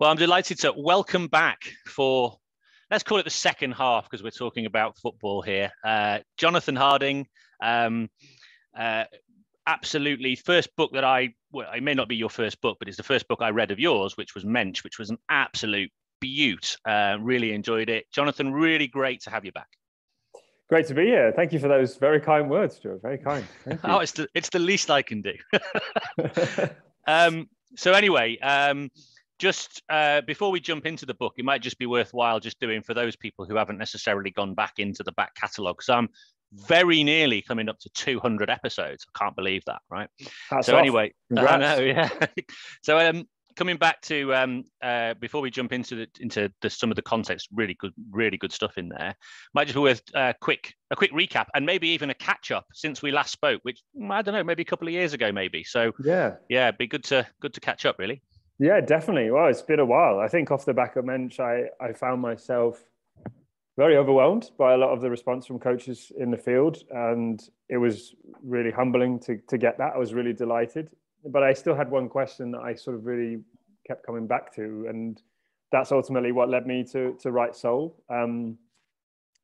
Well, I'm delighted to welcome back for, let's call it the second half because we're talking about football here. Uh, Jonathan Harding, um, uh, absolutely first book that I, well, it may not be your first book, but it's the first book I read of yours, which was Mensch, which was an absolute beaut. Uh, really enjoyed it. Jonathan, really great to have you back. Great to be here. Thank you for those very kind words, Joe. Very kind. oh, it's the, it's the least I can do. um, so anyway, um, just uh, before we jump into the book, it might just be worthwhile just doing for those people who haven't necessarily gone back into the back catalogue. So I'm very nearly coming up to 200 episodes. I can't believe that, right? Hats so off. anyway, Congrats. I know, yeah. so um, coming back to um, uh, before we jump into the into the, some of the context, really good, really good stuff in there. Might just be worth uh, quick a quick recap and maybe even a catch up since we last spoke, which I don't know, maybe a couple of years ago, maybe. So Yeah. yeah, it'd be good to good to catch up, really. Yeah, definitely. Well, it's been a while. I think off the back of Mensch, I, I found myself very overwhelmed by a lot of the response from coaches in the field. And it was really humbling to, to get that. I was really delighted. But I still had one question that I sort of really kept coming back to. And that's ultimately what led me to, to write Soul. Um,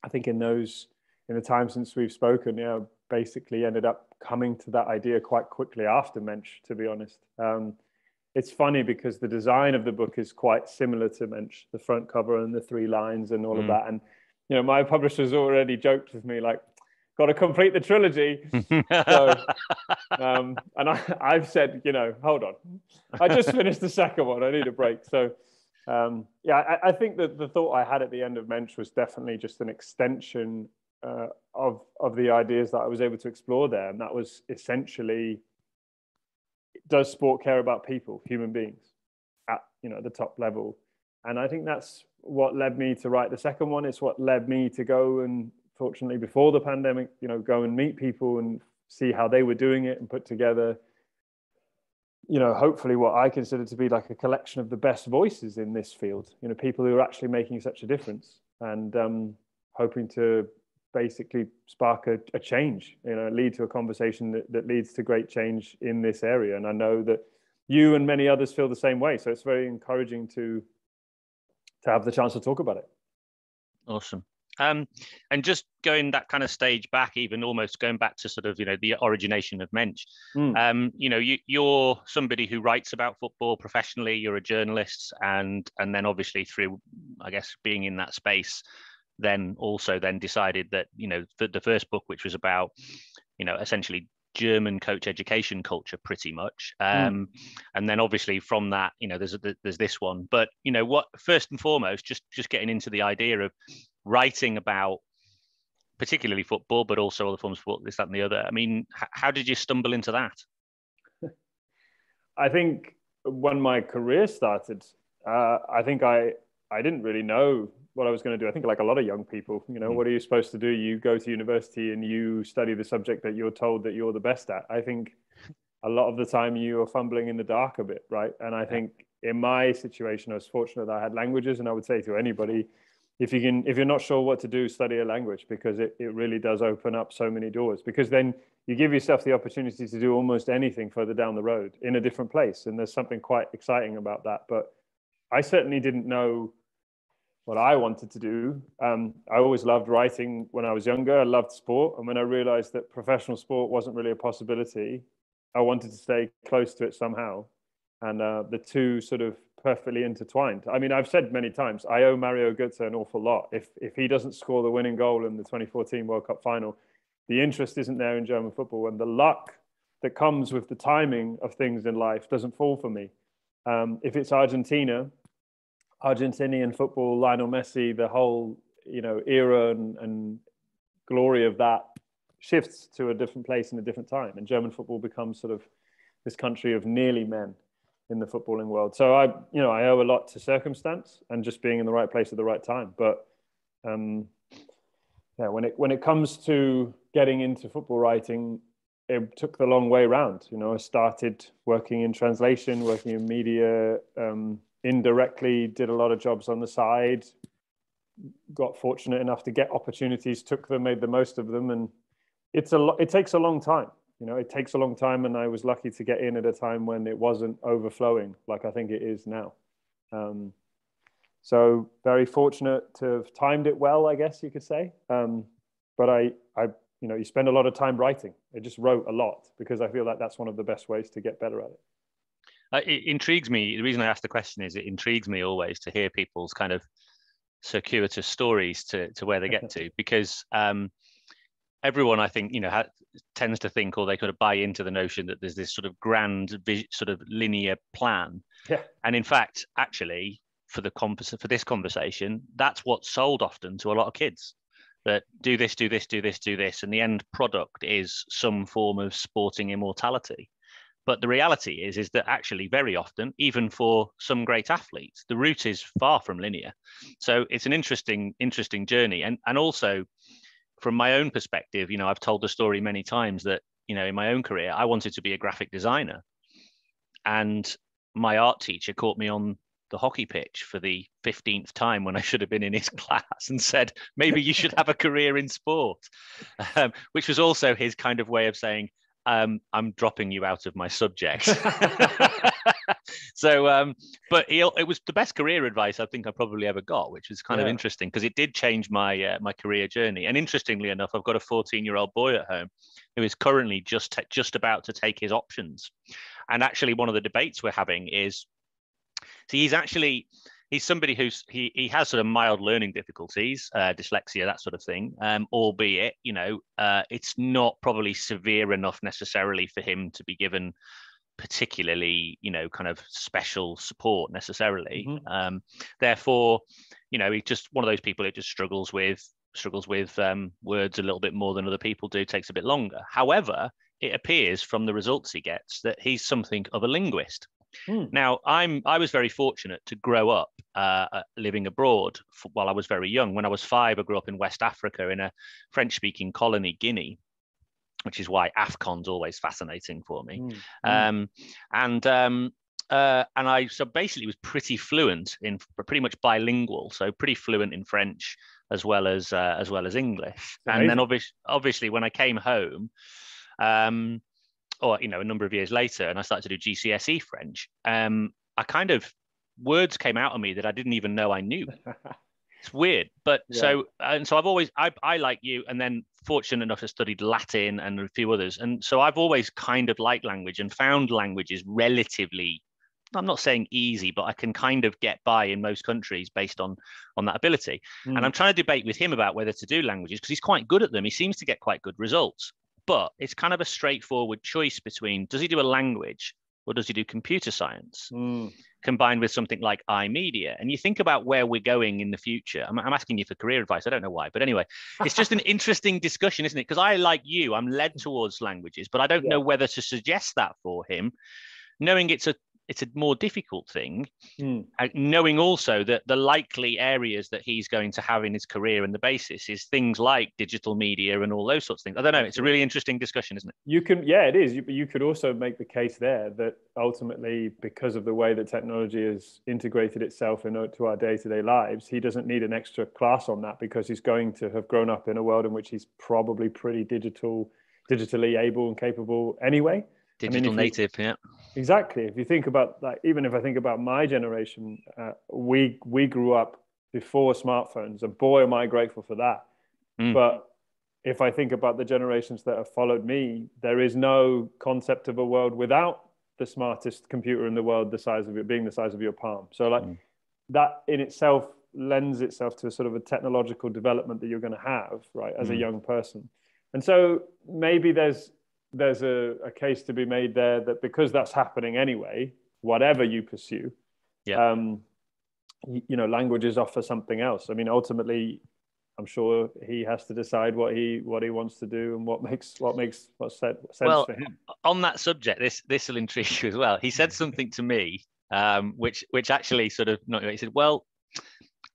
I think in those, in the time since we've spoken, yeah, basically ended up coming to that idea quite quickly after Mensch, to be honest. Um, it's funny because the design of the book is quite similar to Mensch, the front cover and the three lines and all of Mm. that. And you know, my publisher's already joked with me like, "Got to complete the trilogy." So, um, and I, I've said, you know, hold on, I just finished the second one. I need a break. So, um, yeah, I, I think that the thought I had at the end of Mensch was definitely just an extension uh, of of the ideas that I was able to explore there, and that was essentially does sport care about people, human beings, at you know the top level, and I think that's what led me to write the second one. It's what led me to go and fortunately before the pandemic, you know, go and meet people and see how they were doing it and put together you know hopefully what i consider to be like a collection of the best voices in this field you know people who are actually making such a difference and um, hoping to basically spark a, a change you know lead to a conversation that, that leads to great change in this area and i know that you and many others feel the same way so it's very encouraging to to have the chance to talk about it Awesome. Um, and just going that kind of stage back, even almost going back to sort of you know the origination of Mensch. Mm. Um, you know, you, you're somebody who writes about football professionally. You're a journalist, and and then obviously through, I guess, being in that space, then also then decided that you know the, the first book, which was about, you know, essentially German coach education culture, pretty much. Um, And then obviously from that, you know, there's a, there's this one. But you know, what first and foremost, just just getting into the idea of writing about particularly football, but also other forms of sport, this, that, and the other. I mean, h- how did you stumble into that? I think when my career started, uh, I think I I didn't really know what I was going to do. I think like a lot of young people, you know, Mm. what are you supposed to do? You go to university and you study the subject that you're told that you're the best at. I think a lot of the time you are fumbling in the dark a bit, right? And I think in my situation, I was fortunate that I had languages, and I would say to anybody, if you can, if you're not sure what to do, study a language because it, it really does open up so many doors. Because then you give yourself the opportunity to do almost anything further down the road in a different place, and there's something quite exciting about that. But I certainly didn't know what I wanted to do. Um, I always loved writing when I was younger. I loved sport, and when I realized that professional sport wasn't really a possibility, I wanted to stay close to it somehow. And uh, the two sort of perfectly intertwined. I mean, I've said many times, I owe Mario Götze an awful lot. If if he doesn't score the winning goal in the 2014 World Cup final, the interest isn't there in German football, and the luck that comes with the timing of things in life doesn't fall for me. Um, if it's Argentina, Argentinian football, Lionel Messi, the whole you know era and, and glory of that shifts to a different place in a different time, and German football becomes sort of this country of nearly men in the footballing world. So I, you know, I owe a lot to circumstance and just being in the right place at the right time. But um, yeah, when it when it comes to getting into football writing, it took the long way round. You know, I started working in translation, working in media, um, indirectly did a lot of jobs on the side. Got fortunate enough to get opportunities, took them, made the most of them, and it's a lo- it takes a long time. You know, it takes a long time, and I was lucky to get in at a time when it wasn't overflowing like I think it is now. Um, so very fortunate to have timed it well, I guess you could say. Um, but I, I, you know, you spend a lot of time writing. I just wrote a lot because I feel like that's one of the best ways to get better at it. Uh, it intrigues me. The reason I asked the question is it intrigues me always to hear people's kind of circuitous stories to, to where they get to because um, everyone I think you know ha- tends to think or they kind of buy into the notion that there's this sort of grand sort of linear plan. Yeah. And in fact, actually, for the convers- for this conversation, that's what's sold often to a lot of kids. That do this, do this, do this, do this, and the end product is some form of sporting immortality. But the reality is, is that actually very often, even for some great athletes, the route is far from linear. So it's an interesting, interesting journey. And and also from my own perspective, you know, I've told the story many times that, you know, in my own career, I wanted to be a graphic designer. And my art teacher caught me on the hockey pitch for the 15th time when I should have been in his class and said, maybe you should have a career in sport, um, which was also his kind of way of saying, um, I'm dropping you out of my subject. so, um, but he, it was the best career advice I think I probably ever got, which was kind yeah. of interesting because it did change my uh, my career journey. And interestingly enough, I've got a 14 year old boy at home who is currently just t- just about to take his options. And actually, one of the debates we're having is so he's actually he's somebody who's he he has sort of mild learning difficulties, uh, dyslexia, that sort of thing. Um, albeit, you know, uh, it's not probably severe enough necessarily for him to be given particularly, you know, kind of special support necessarily. Mm-hmm. Um, therefore, you know, he's just one of those people who just struggles with struggles with um, words a little bit more than other people do. Takes a bit longer. However, it appears from the results he gets that he's something of a linguist. Hmm. Now, I'm I was very fortunate to grow up uh, uh living abroad for, while I was very young. When I was five, I grew up in West Africa in a French-speaking colony, Guinea, which is why AFCON's always fascinating for me. Mm. Um, and um, uh, and I so basically was pretty fluent in pretty much bilingual, so pretty fluent in French as well as uh, as well as English. And then obviously, obviously when I came home, um, or you know a number of years later and i started to do gcse french um, i kind of words came out of me that i didn't even know i knew it's weird but yeah. so and so i've always I, I like you and then fortunate enough to studied latin and a few others and so i've always kind of liked language and found languages relatively I'm not saying easy, but I can kind of get by in most countries based on on that ability. Mm. And I'm trying to debate with him about whether to do languages because he's quite good at them. He seems to get quite good results. But it's kind of a straightforward choice between does he do a language or does he do computer science mm. combined with something like iMedia? And you think about where we're going in the future. I'm, I'm, asking you for career advice. I don't know why, but anyway, it's just an interesting discussion, isn't it? Because I, like you, I'm led towards languages, but I don't yeah. know whether to suggest that for him, knowing it's a it's a more difficult thing, mm. knowing also that the likely areas that he's going to have in his career and the basis is things like digital media and all those sorts of things. I don't know. It's a really interesting discussion, isn't it? You can, yeah, it is. You, you could also make the case there that ultimately, because of the way that technology has integrated itself into our day-to-day lives, he doesn't need an extra class on that because he's going to have grown up in a world in which he's probably pretty digital, digitally able and capable anyway. Digital I mean, native, you, yeah. Exactly. If you think about like, even if I think about my generation, uh, we we grew up before smartphones, and boy, am I grateful for that. Mm. But if I think about the generations that have followed me, there is no concept of a world without the smartest computer in the world, the size of it being the size of your palm. So like mm. that in itself lends itself to a sort of a technological development that you're going to have, right, as mm. a young person. And so maybe there's there's a, a case to be made there that because that's happening anyway, whatever you pursue, yeah. um, you, you know, languages offer something else. I mean, ultimately, I'm sure he has to decide what he what he wants to do and what makes what makes what sense well, for him. On that subject, this this will intrigue you as well. He said something to me, um, which which actually sort of not. He said, "Well,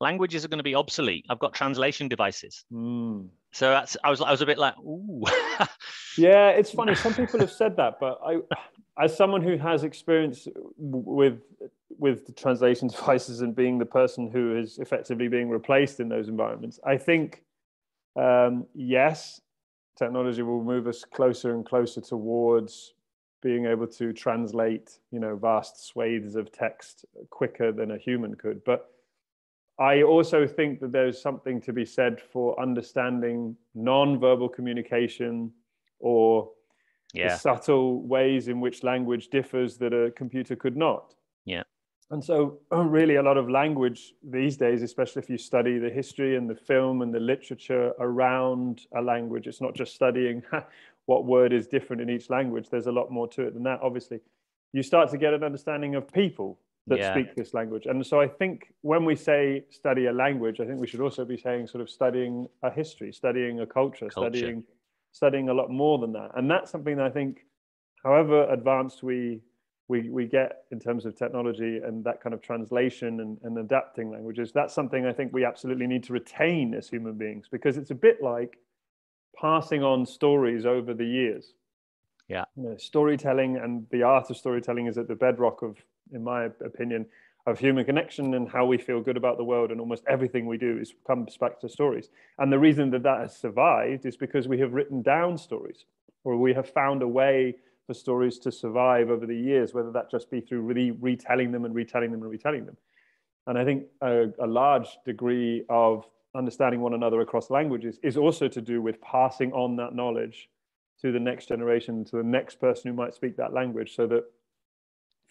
languages are going to be obsolete. I've got translation devices." Mm. So that's I was I was a bit like, ooh. yeah, it's funny. Some people have said that, but I, as someone who has experience with with the translation devices and being the person who is effectively being replaced in those environments, I think um, yes, technology will move us closer and closer towards being able to translate, you know, vast swathes of text quicker than a human could. But I also think that there's something to be said for understanding non-verbal communication or yeah. the subtle ways in which language differs that a computer could not. Yeah. And so, really, a lot of language these days, especially if you study the history and the film and the literature around a language, it's not just studying what word is different in each language. There's a lot more to it than that, obviously. You start to get an understanding of people that yeah. speak this language. And so, I think when we say study a language, I think we should also be saying sort of studying a history, studying a culture, culture. studying studying a lot more than that. And that's something that I think, however advanced we we, we get in terms of technology and that kind of translation and, and adapting languages, that's something I think we absolutely need to retain as human beings because it's a bit like passing on stories over the years. Yeah. You know, storytelling and the art of storytelling is at the bedrock of, in my opinion, of human connection and how we feel good about the world. And almost everything we do is comes back to stories. And the reason that that has survived is because we have written down stories or we have found a way for stories to survive over the years, whether that just be through really retelling them and retelling them and retelling them. And I think a, a large degree of understanding one another across languages is also to do with passing on that knowledge to the next generation, to the next person who might speak that language, so that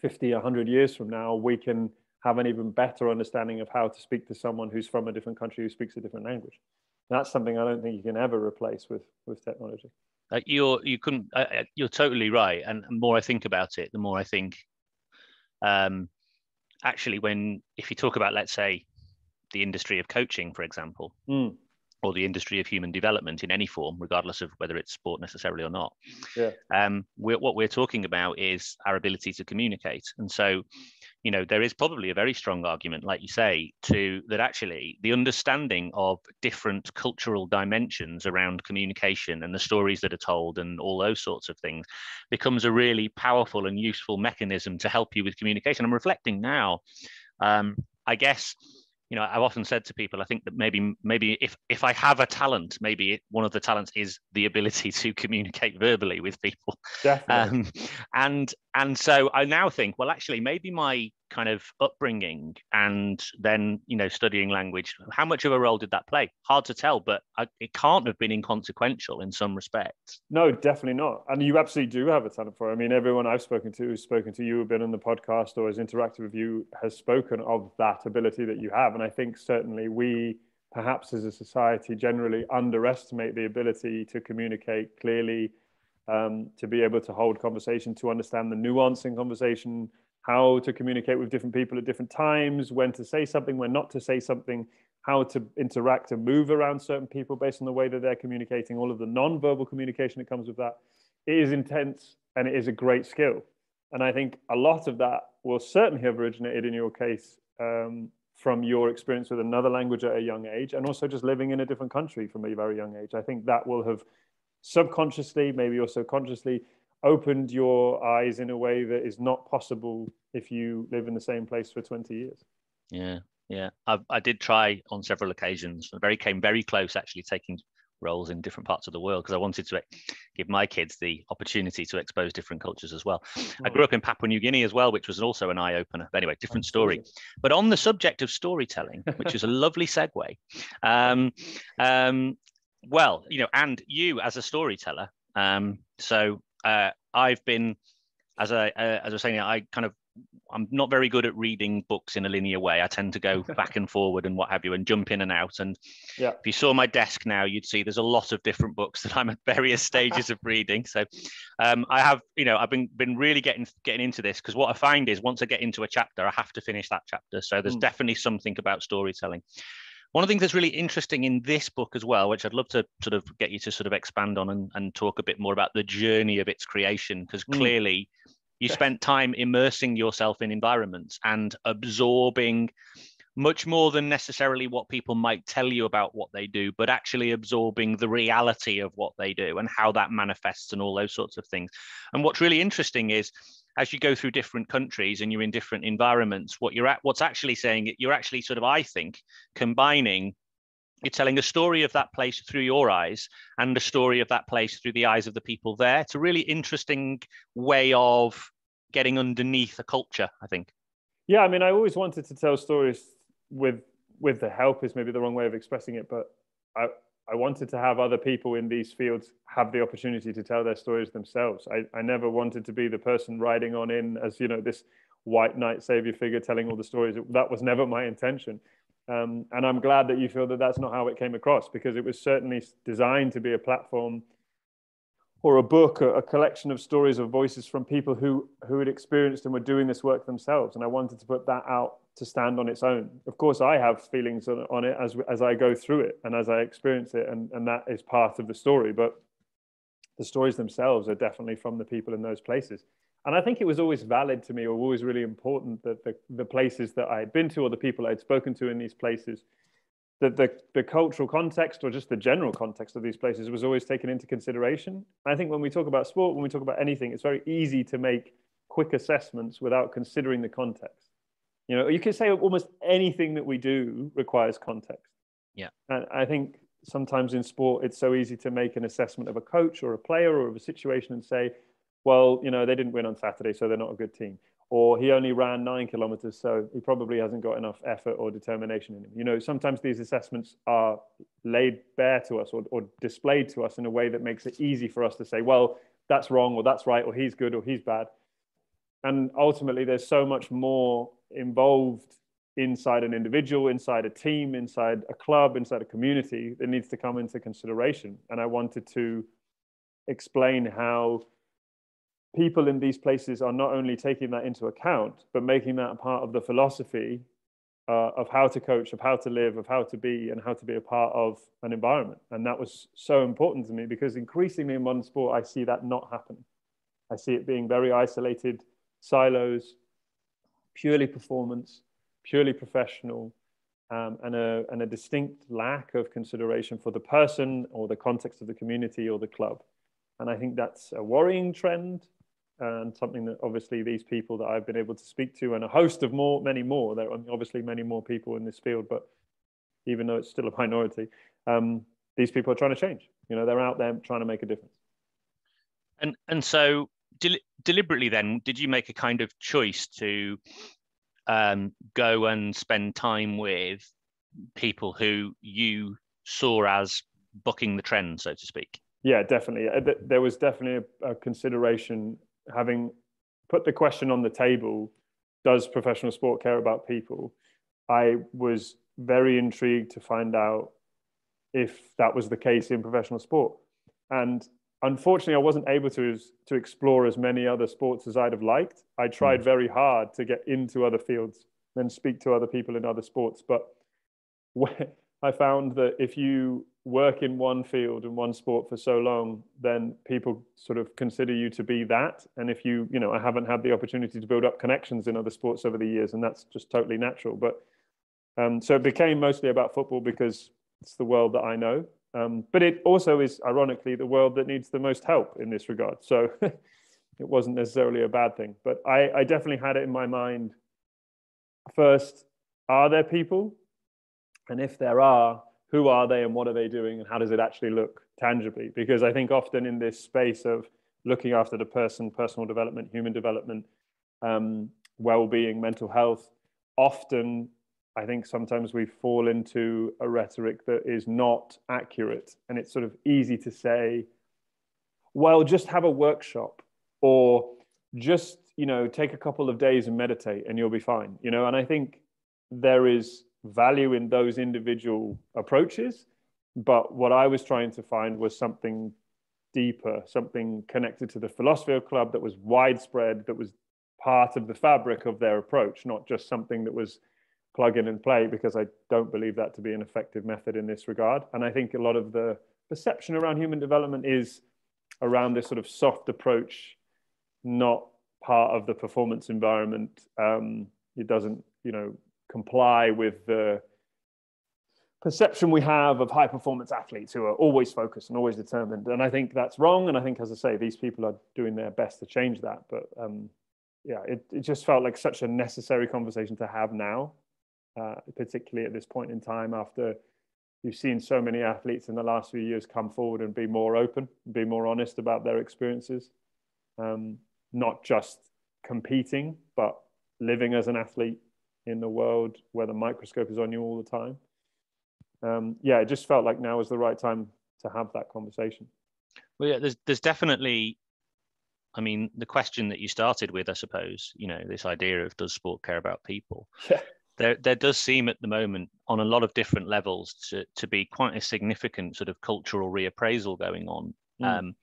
50, 100 years from now, we can have an even better understanding of how to speak to someone who's from a different country who speaks a different language. That's something I don't think you can ever replace with, with technology. Uh, you're you couldn't. Uh, uh, you're totally right. And the more I think about it, the more I think. Um, actually, when if you talk about, let's say, the industry of coaching, for example, mm. Or the industry of human development in any form, regardless of whether it's sport necessarily or not, yeah. um, we're, what we're talking about is our ability to communicate. And so, you know there is probably a very strong argument like you say to that actually the understanding of different cultural dimensions around communication and the stories that are told and all those sorts of things becomes a really powerful and useful mechanism to help you with communication i'm reflecting now um, i guess you know i've often said to people i think that maybe maybe if if i have a talent maybe one of the talents is the ability to communicate verbally with people Definitely. Um, and and so i now think well actually maybe my kind of upbringing and then you know studying language how much of a role did that play? Hard to tell but I, it can't have been inconsequential in some respects. No definitely not. And you absolutely do have a talent for it. I mean everyone i've spoken to who's spoken to you been on the podcast or has interacted with you has spoken of that ability that you have. And i think certainly we perhaps as a society generally underestimate the ability to communicate clearly um, to be able to hold conversation to understand the nuance in conversation how to communicate with different people at different times, when to say something, when not to say something, how to interact and move around certain people based on the way that they're communicating, all of the non-verbal communication that comes with that. It is intense and it is a great skill. And I think a lot of that will certainly have originated in your case um, from your experience with another language at a young age and also just living in a different country from a very young age. I think that will have subconsciously, maybe also consciously, opened your eyes in a way that is not possible if you live in the same place for 20 years. Yeah, yeah. I, I did try on several occasions. I very came very close actually taking roles in different parts of the world because I wanted to give my kids the opportunity to expose different cultures as well. I grew up in Papua New Guinea as well, which was also an eye opener. But anyway, different story. But on the subject of storytelling, which is a lovely segue, um, um, well, you know, and you as a storyteller, um, so uh, I've been, as I uh, as I was saying, I kind of I'm not very good at reading books in a linear way. I tend to go back and forward and what have you, and jump in and out. And yeah. if you saw my desk now, you'd see there's a lot of different books that I'm at various stages of reading. So um, I have, you know, I've been been really getting getting into this because what I find is once I get into a chapter, I have to finish that chapter. So there's mm. definitely something about storytelling. One of the things that's really interesting in this book as well, which I'd love to sort of get you to sort of expand on and, and talk a bit more about the journey of its creation, because mm. clearly you spent time immersing yourself in environments and absorbing much more than necessarily what people might tell you about what they do, but actually absorbing the reality of what they do and how that manifests and all those sorts of things. And what's really interesting is as you go through different countries and you're in different environments, what you're at, what's actually saying, you're actually sort of, I think, combining you're telling a story of that place through your eyes and a story of that place through the eyes of the people there. It's a really interesting way of getting underneath a culture, I think. Yeah, I mean, I always wanted to tell stories with with the help is maybe the wrong way of expressing it, but I I wanted to have other people in these fields have the opportunity to tell their stories themselves. I, I never wanted to be the person riding on in as you know this white knight savior figure telling all the stories. That was never my intention. Um, and I'm glad that you feel that that's not how it came across because it was certainly designed to be a platform or a book, a, a, collection of stories or voices from people who who had experienced and were doing this work themselves. And I wanted to put that out to stand on its own. Of course, I have feelings on, on it as as I go through it and as I experience it, and, and that is part of the story. But the stories themselves are definitely from the people in those places and I think it was always valid to me, or always really important that the, the places that I had been to, or the people I'd spoken to in these places, that the, the cultural context or just the general context of these places was always taken into consideration. I think when we talk about sport, when we talk about anything, it's very easy to make quick assessments without considering the context. You know, you could say almost anything that we do requires context. Yeah. And I think sometimes in sport, it's so easy to make an assessment of a coach or a player or of a situation and say, well, you know, they didn't win on Saturday, so they're not a good team. Or he only ran nine kilometers, so he probably hasn't got enough effort or determination in him. You know, sometimes these assessments are laid bare to us or, or displayed to us in a way that makes it easy for us to say, well, that's wrong, or that's right, or he's good, or he's bad. And ultimately, there's so much more involved inside an individual, inside a team, inside a club, inside a community that needs to come into consideration. And I wanted to explain how people in these places are not only taking that into account, but making that a part of the philosophy uh, of how to coach, of how to live, of how to be, and how to be a part of an environment. And that was so important to me because increasingly in modern sport, I see that not happen. I see it being very isolated silos, purely performance, purely professional, um, and, a, and a distinct lack of consideration for the person or the context of the community or the club. And I think that's a worrying trend and something that obviously these people that I've been able to speak to, and a host of more, many more. There are obviously many more people in this field, but even though it's still a minority, um, these people are trying to change. You know, they're out there trying to make a difference. And and so del- deliberately, then, did you make a kind of choice to um, go and spend time with people who you saw as bucking the trend, so to speak? Yeah, definitely. Uh, there was definitely a, a consideration having put the question on the table does professional sport care about people i was very intrigued to find out if that was the case in professional sport and unfortunately i wasn't able to to explore as many other sports as i'd have liked i tried hmm. very hard to get into other fields and speak to other people in other sports but i found that if you work in one field and one sport for so long, then people sort of consider you to be that. And if you, you know, I haven't had the opportunity to build up connections in other sports over the years, and that's just totally natural. But um, so it became mostly about football because it's the world that I know. Um, but it also is, ironically, the world that needs the most help in this regard. So it wasn't necessarily a bad thing. But I, I definitely had it in my mind first, are there people? And if there are, who are they and what are they doing and how does it actually look tangibly? Because I think often in this space of looking after the person, personal development, human development, um, well-being, mental health, often I think sometimes we fall into a rhetoric that is not accurate, and it's sort of easy to say, "Well, just have a workshop," or just you know take a couple of days and meditate, and you'll be fine. You know, and I think there is value in those individual approaches. But what I was trying to find was something deeper, something connected to the philosophy of club that was widespread, that was part of the fabric of their approach, not just something that was plug in and play, because I don't believe that to be an effective method in this regard. And I think a lot of the perception around human development is around this sort of soft approach, not part of the performance environment. Um, it doesn't, you know, comply with the perception we have of high performance athletes who are always focused and always determined. And I think that's wrong. And I think, as I say, these people are doing their best to change that. But um, yeah, it, it just felt like such a necessary conversation to have now, uh, particularly at this point in time after you've seen so many athletes in the last few years come forward and be more open, be more honest about their experiences, um, not just competing, but living as an athlete in the world where the microscope is on you all the time. Um, yeah, it just felt like now was the right time to have that conversation. Well, yeah, there's there's definitely, I mean, the question that you started with, I suppose, you know, this idea of does sport care about people? Yeah there there does seem at the moment on a lot of different levels to to be quite a significant sort of cultural reappraisal going on. Mm. Um,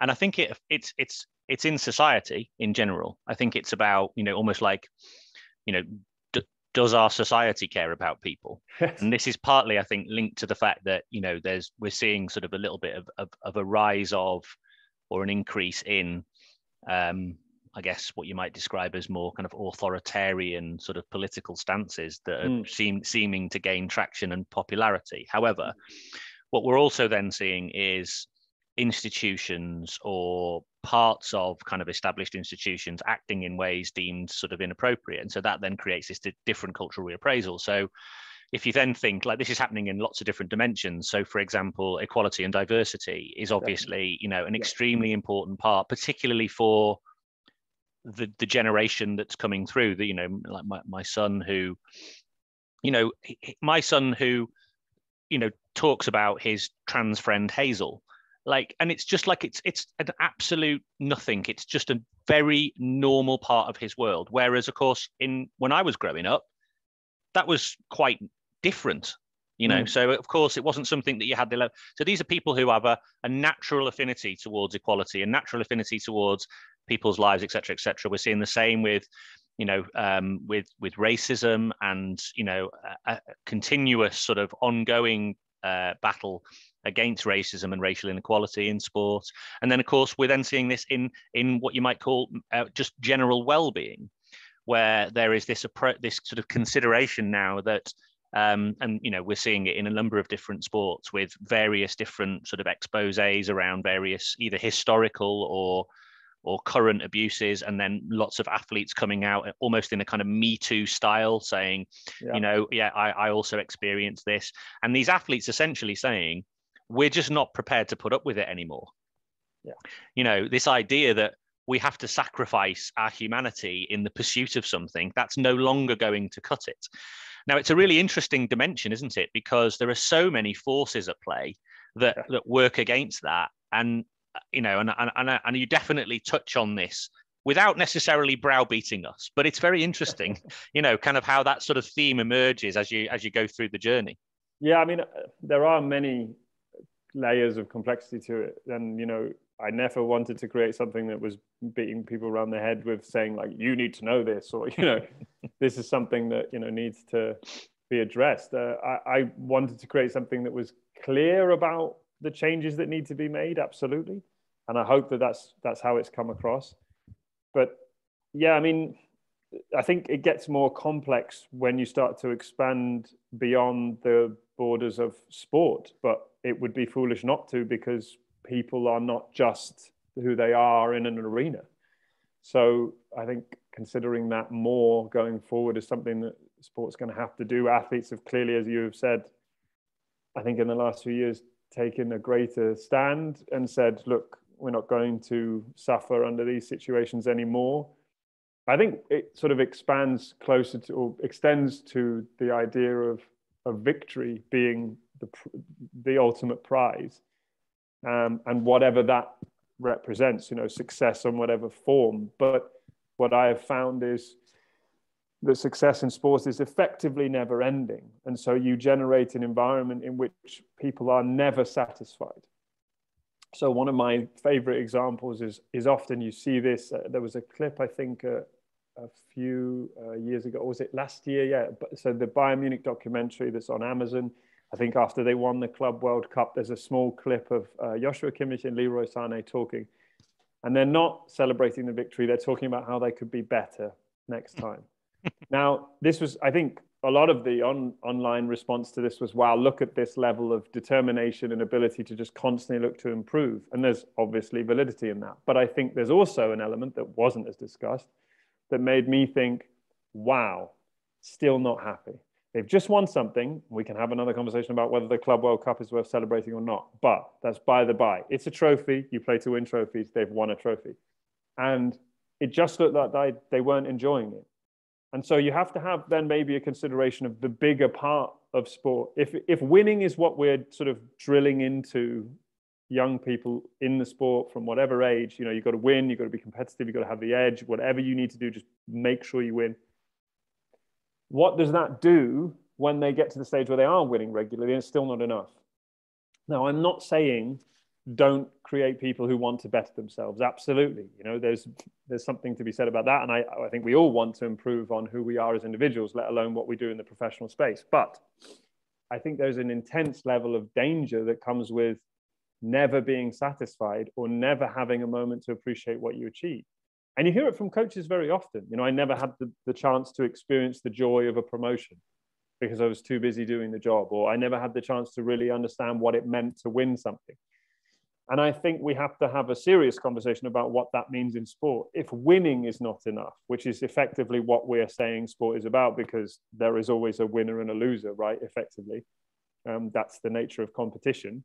and I think it it's it's it's in society in general. I think it's about you know almost like you know d- does our society care about people? and this is partly I think linked to the fact that you know there's we're seeing sort of a little bit of of, of a rise of or an increase in um, I guess what you might describe as more kind of authoritarian sort of political stances that are mm. seem, seeming to gain traction and popularity. However, what we're also then seeing is institutions or parts of kind of established institutions acting in ways deemed sort of inappropriate. And so that then creates this different cultural reappraisal. So if you then think like this is happening in lots of different dimensions so for example equality and diversity is obviously you know an extremely important part particularly for the the generation that's coming through the you know like my, my son who you know my son who you know talks about his trans friend hazel like and it's just like it's it's an absolute nothing it's just a very normal part of his world whereas of course in when i was growing up that was quite different you know mm. so of course it wasn't something that you had the love. so these are people who have a, a natural affinity towards equality a natural affinity towards people's lives, etc., etc. We're seeing the same with you know um, with with racism and you know a, a continuous sort of ongoing uh, battle against racism and racial inequality in sport and then of course we're then seeing this in in what you might call uh, just general well-being where there is this this sort of consideration now that um, and you know we're seeing it in a number of different sports with various different sort of exposés around various either historical or or current abuses and then lots of athletes coming out almost in a kind of me too style saying yeah. you know yeah I, I also experienced this. And these athletes essentially saying we're just not prepared to put up with it anymore. Yeah. You know this idea that we have to sacrifice our humanity in the pursuit of something that's no longer going to cut it. Now it's a really interesting dimension isn't it? Because there are so many forces at play that yeah. that work against that. And you know, and, and, and, you definitely touch on this without necessarily browbeating us, but it's very interesting, you know, kind of how that sort of theme emerges as you as you go through the journey. Yeah, I mean, uh, there are many layers of complexity to it, and you know, I never wanted to create something that was beating people around the head with saying like, "You need to know this," or you know, "This is something that you know needs to be addressed." Uh, I, I wanted to create something that was clear about the changes that need to be made absolutely. And i hope that that's that's how it's come across. But yeah i mean i think it gets more complex when you start to expand beyond the borders of sport. But it would be foolish not to because people are not just who they are in an arena. So i think considering that more going forward is something that sport's going to have to do. Athletes have clearly as you have said i think in the last few years taken a greater stand and said, look, we're not going to suffer under these situations anymore. I think it sort of expands closer to or extends to the idea of, of victory being the, the ultimate prize. Um, and whatever that represents, you know, success on whatever form. But what I have found is that success in sports is effectively never ending. And so you generate an environment in which people are never satisfied. So one of my favorite examples is, is often you see this, uh, there was a clip, I think, uh, a few uh, years ago, or was it last year? Yeah. So the Bayern Munich documentary that's on Amazon, I think after they won the Club World Cup, there's a small clip of uh, Joshua Kimmich and Leroy Sané talking. And they're not celebrating the victory. They're talking about how they could be better next time now, this was, I think, a lot of the on, online response to this was, wow, look at this level of determination and ability to just constantly look to improve. And there's obviously validity in that. But I think there's also an element that wasn't as discussed that made me think, wow, still not happy. They've just won something. We can have another conversation about whether the Club World Cup is worth celebrating or not. But that's by the by. It's a trophy. You play to win trophies. They've won a trophy. And it just looked like they, they weren't enjoying it. And so you have to have then maybe a consideration of the bigger part of sport. If, if winning is what we're sort of drilling into young people in the sport from whatever age, you know, you've got to win, you've got to be competitive, you've got to have the edge, whatever you need to do, just make sure you win what does that do when they get to the stage where they are winning regularly and it's still not enough? Now, I'm not saying don't create people who want to better themselves. Absolutely. You know, there's there's something to be said about that. And I, I think we all want to improve on who we are as individuals, let alone what we do in the professional space. But I think there's an intense level of danger that comes with never being satisfied or never having a moment to appreciate what you achieve. And you hear it from coaches very often. You know, I never had the, the chance to experience the joy of a promotion because I was too busy doing the job, or I never had the chance to really understand what it meant to win something. And I think we have to have a serious conversation about what that means in sport. If winning is not enough, which is effectively what we're saying sport is about, because there is always a winner and a loser, right? Effectively, um, that's the nature of competition.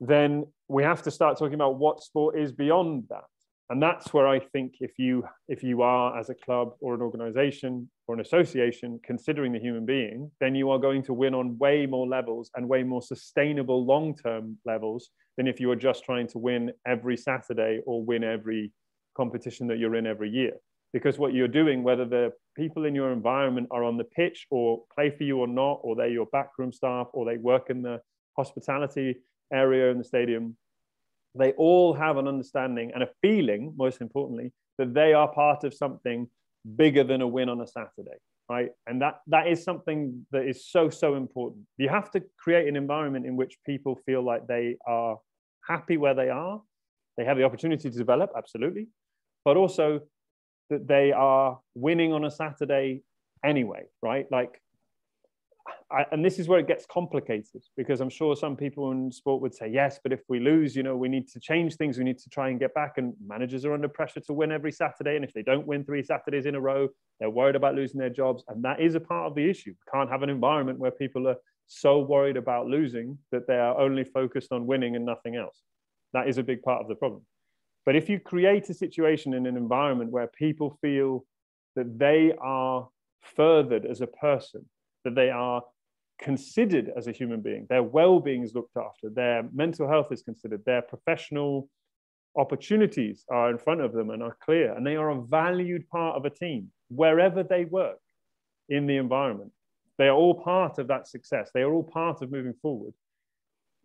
Then we have to start talking about what sport is beyond that and that's where i think if you if you are as a club or an organization or an association considering the human being then you are going to win on way more levels and way more sustainable long-term levels than if you are just trying to win every saturday or win every competition that you're in every year. Because what you're doing whether the people in your environment are on the pitch or play for you or not or they're your backroom staff or they work in the hospitality area in the stadium they all have an understanding and a feeling, most importantly, that they are part of something bigger than a win on a Saturday, right? And that that is something that is so so important. You have to create an environment in which people feel like they are happy where they are, they have the opportunity to develop, absolutely, but also that they are winning on a Saturday anyway, right? Like I, and this is where it gets complicated because I'm sure some people in sport would say, yes, but if we lose, you know, we need to change things. We need to try and get back. And managers are under pressure to win every Saturday. And if they don't win three Saturdays in a row, they're worried about losing their jobs. And that is a part of the issue. We can't have an environment where people are so worried about losing that they are only focused on winning and nothing else. That is a big part of the problem. But if you create a situation in an environment where people feel that they are furthered as a person, that they are considered as a human being. Their well being is looked after, their mental health is considered, their professional opportunities are in front of them and are clear, and they are a valued part of a team wherever they work in the environment. They are all part of that success, they are all part of moving forward.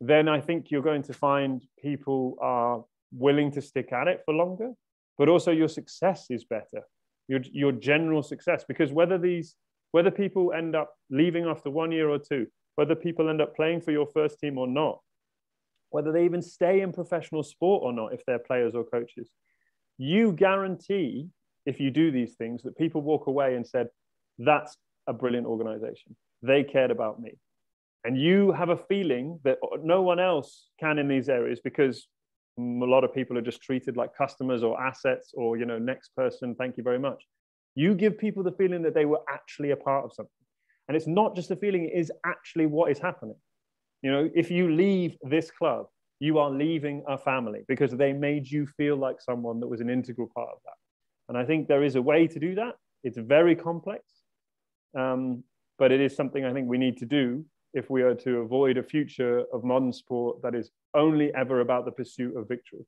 Then I think you're going to find people are willing to stick at it for longer, but also your success is better, your, your general success, because whether these whether people end up leaving after one year or two, whether people end up playing for your first team or not, whether they even stay in professional sport or not, if they're players or coaches, you guarantee if you do these things that people walk away and said, that's a brilliant organization. They cared about me. And you have a feeling that no one else can in these areas because a lot of people are just treated like customers or assets or, you know, next person, thank you very much. You give people the feeling that they were actually a part of something. And it's not just a feeling, it is actually what is happening. You know, if you leave this club, you are leaving a family because they made you feel like someone that was an integral part of that. And I think there is a way to do that. It's very complex, um, but it is something I think we need to do if we are to avoid a future of modern sport that is only ever about the pursuit of victory.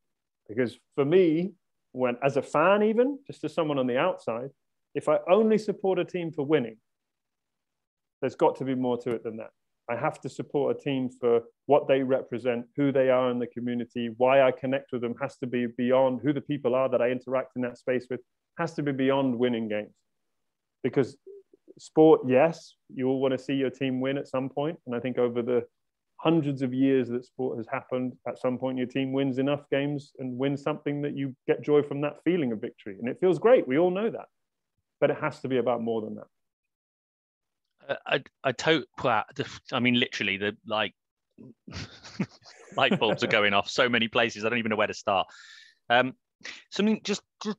Because for me, when as a fan, even just as someone on the outside, if I only support a team for winning, there's got to be more to it than that. I have to support a team for what they represent, who they are in the community, why I connect with them has to be beyond who the people are that I interact in that space with, has to be beyond winning games. Because sport, yes, you all want to see your team win at some point. And I think over the hundreds of years that sport has happened, at some point your team wins enough games and wins something that you get joy from that feeling of victory. And it feels great. We all know that but it has to be about more than that. Uh, I, I to, I mean, literally, the like light bulbs are going off so many places. I don't even know where to start. Um, something just, just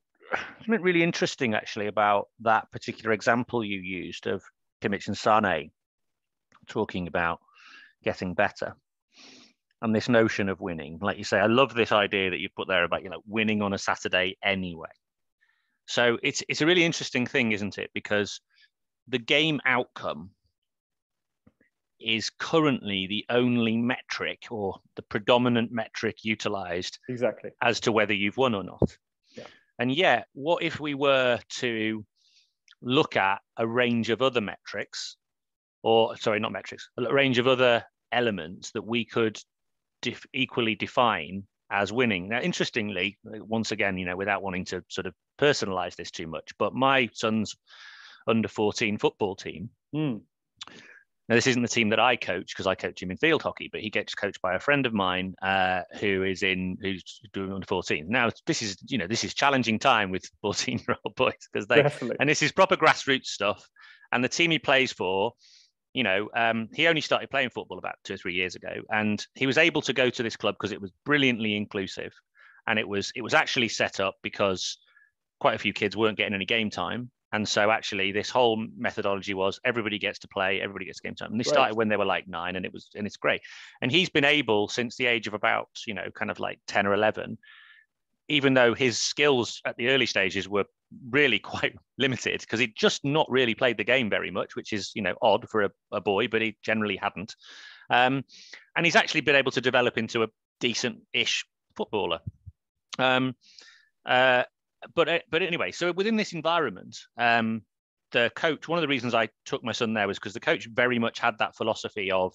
something really interesting actually about that particular example you used of Kimmich and Sané talking about getting better and this notion of winning. Like you say, I love this idea that you put there about you know winning on a Saturday anyway. So it's it's a really interesting thing, isn't it? Because the game outcome is currently the only metric or the predominant metric utilized exactly as to whether you've won or not. Yeah. And yet, what if we were to look at a range of other metrics, or sorry, not metrics, a range of other elements that we could def- equally define as winning. Now, interestingly, once again, you know, without wanting to sort of personalize this too much, but my son's under 14 football team. Mm. Now, this isn't the team that I coach because I coach him in field hockey, but he gets coached by a friend of mine uh, who is in who's doing under 14. Now, this is you know this is challenging time with 14 year old boys because they Definitely. and this is proper grassroots stuff. And the team he plays for, you know, um, he only started playing football about two or three years ago, and he was able to go to this club because it was brilliantly inclusive, and it was it was actually set up because quite a few kids weren't getting any game time, and so actually this whole methodology was everybody gets to play, everybody gets game time, and they right. started when they were like nine, and it was and it's great, and he's been able since the age of about you know kind of like ten or eleven even though his skills at the early stages were really quite limited because he'd just not really played the game very much, which is you know odd for a, a boy, but he generally hadn't. Um, and he's actually been able to develop into a decent-ish footballer. Um, uh, but uh, but anyway, so within this environment, um, the coach. One of the reasons I took my son there was because the coach very much had that philosophy of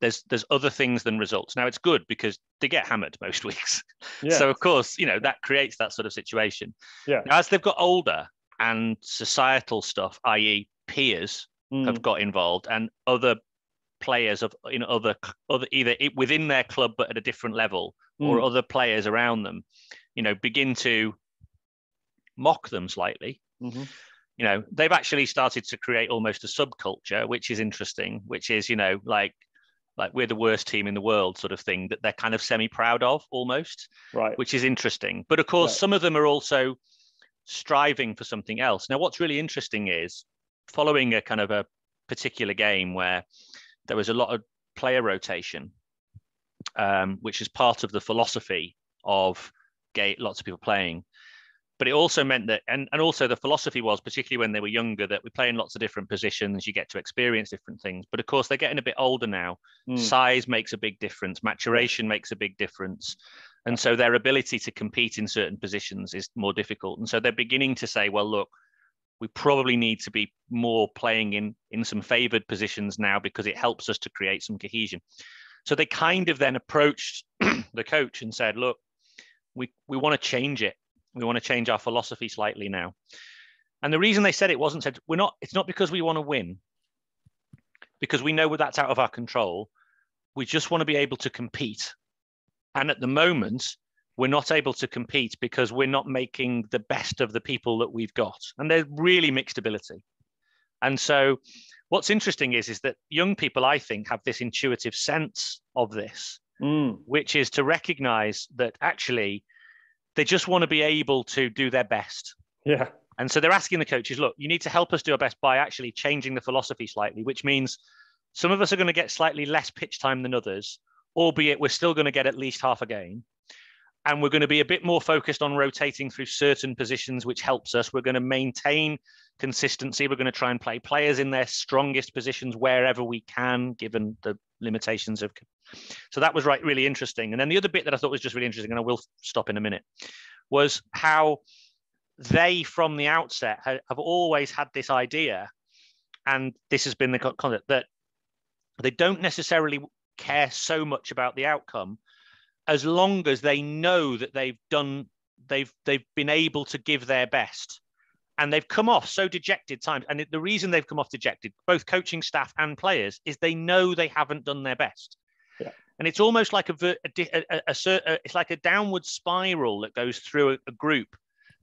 there's there's other things than results. Now it's good because they get hammered most weeks. Yeah. So of course, you know, that creates that sort of situation. Yeah. Now, as they've got older and societal stuff, i.e. peers mm. have got involved and other players of you know other other either within their club but at a different level mm. or other players around them, you know, begin to mock them slightly. Mm-hmm you know they've actually started to create almost a subculture which is interesting which is you know like like we're the worst team in the world sort of thing that they're kind of semi proud of almost right. which is interesting. But of course right. some of them are also striving for something else. Now what's really interesting is following a kind of a particular game where there was a lot of player rotation um, which is part of the philosophy of gay, lots of people playing but it also meant that and, and also the philosophy was particularly when they were younger that we play in lots of different positions you get to experience different things. But of course they're getting a bit older now. Mm. size makes a big difference. Maturation makes a big difference. And so their ability to compete in certain positions is more difficult. And so they're beginning to say well look we probably need to be more playing in in some favored positions now because it helps us to create some cohesion. So they kind of then approached the coach and said look we we want to change it we want to change our philosophy slightly now. And the reason they said it wasn't said, we're not, it's not because we want to win, because we know that's out of our control. We just want to be able to compete. And at the moment, we're not able to compete because we're not making the best of the people that we've got. And there's really mixed ability. And so what's interesting is, is that young people, I think, have this intuitive sense of this, mm. which is to recognize that actually they just want to be able to do their best. Yeah. And so they're asking the coaches, look, you need to help us do our best by actually changing the philosophy slightly, which means some of us are going to get slightly less pitch time than others, albeit we're still going to get at least half a game. And we're going to be a bit more focused on rotating through certain positions, which helps us. We're going to maintain consistency. We're going to try and play players in their strongest positions wherever we can, given the limitations of so that was right, really interesting. And then the other bit that I thought was just really interesting, and I will stop in a minute, was how they from the outset have always had this idea, and this has been the concept that they don't necessarily care so much about the outcome as long as they know that they've done they've they've been able to give their best. And they've come off so dejected times. And the reason they've come off dejected both coaching staff and players is they know they haven't done their best. Yeah. and it's almost like a, a, a, a, it's like a downward spiral that goes through a, a group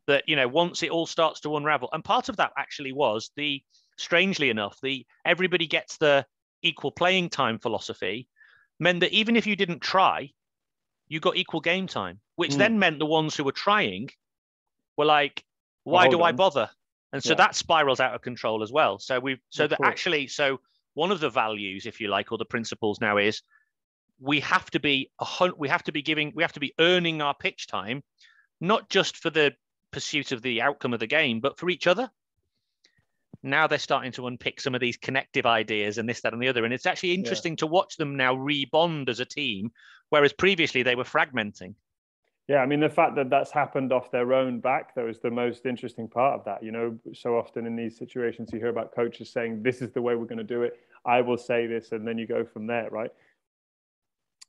that you know once it all starts to unravel. And part of that actually was the strangely enough the everybody gets the equal playing time philosophy meant that even if you didn't try you got equal game time which mm. then meant the ones who were trying were like why do on. i bother and so yeah. that spirals out of control as well so we've so that actually so one of the values if you like or the principles now is we have to be a hunt, we have to be giving we have to be earning our pitch time not just for the pursuit of the outcome of the game but for each other now they're starting to unpick some of these connective ideas and this that and the other and it's actually interesting yeah. to watch them now rebond as a team whereas previously they were fragmenting yeah, I mean the fact that that's happened off their own back though is the most interesting part of that. You know, so often in these situations you hear about coaches saying this is the way we're going to do it. I will say this, and then you go from there, right?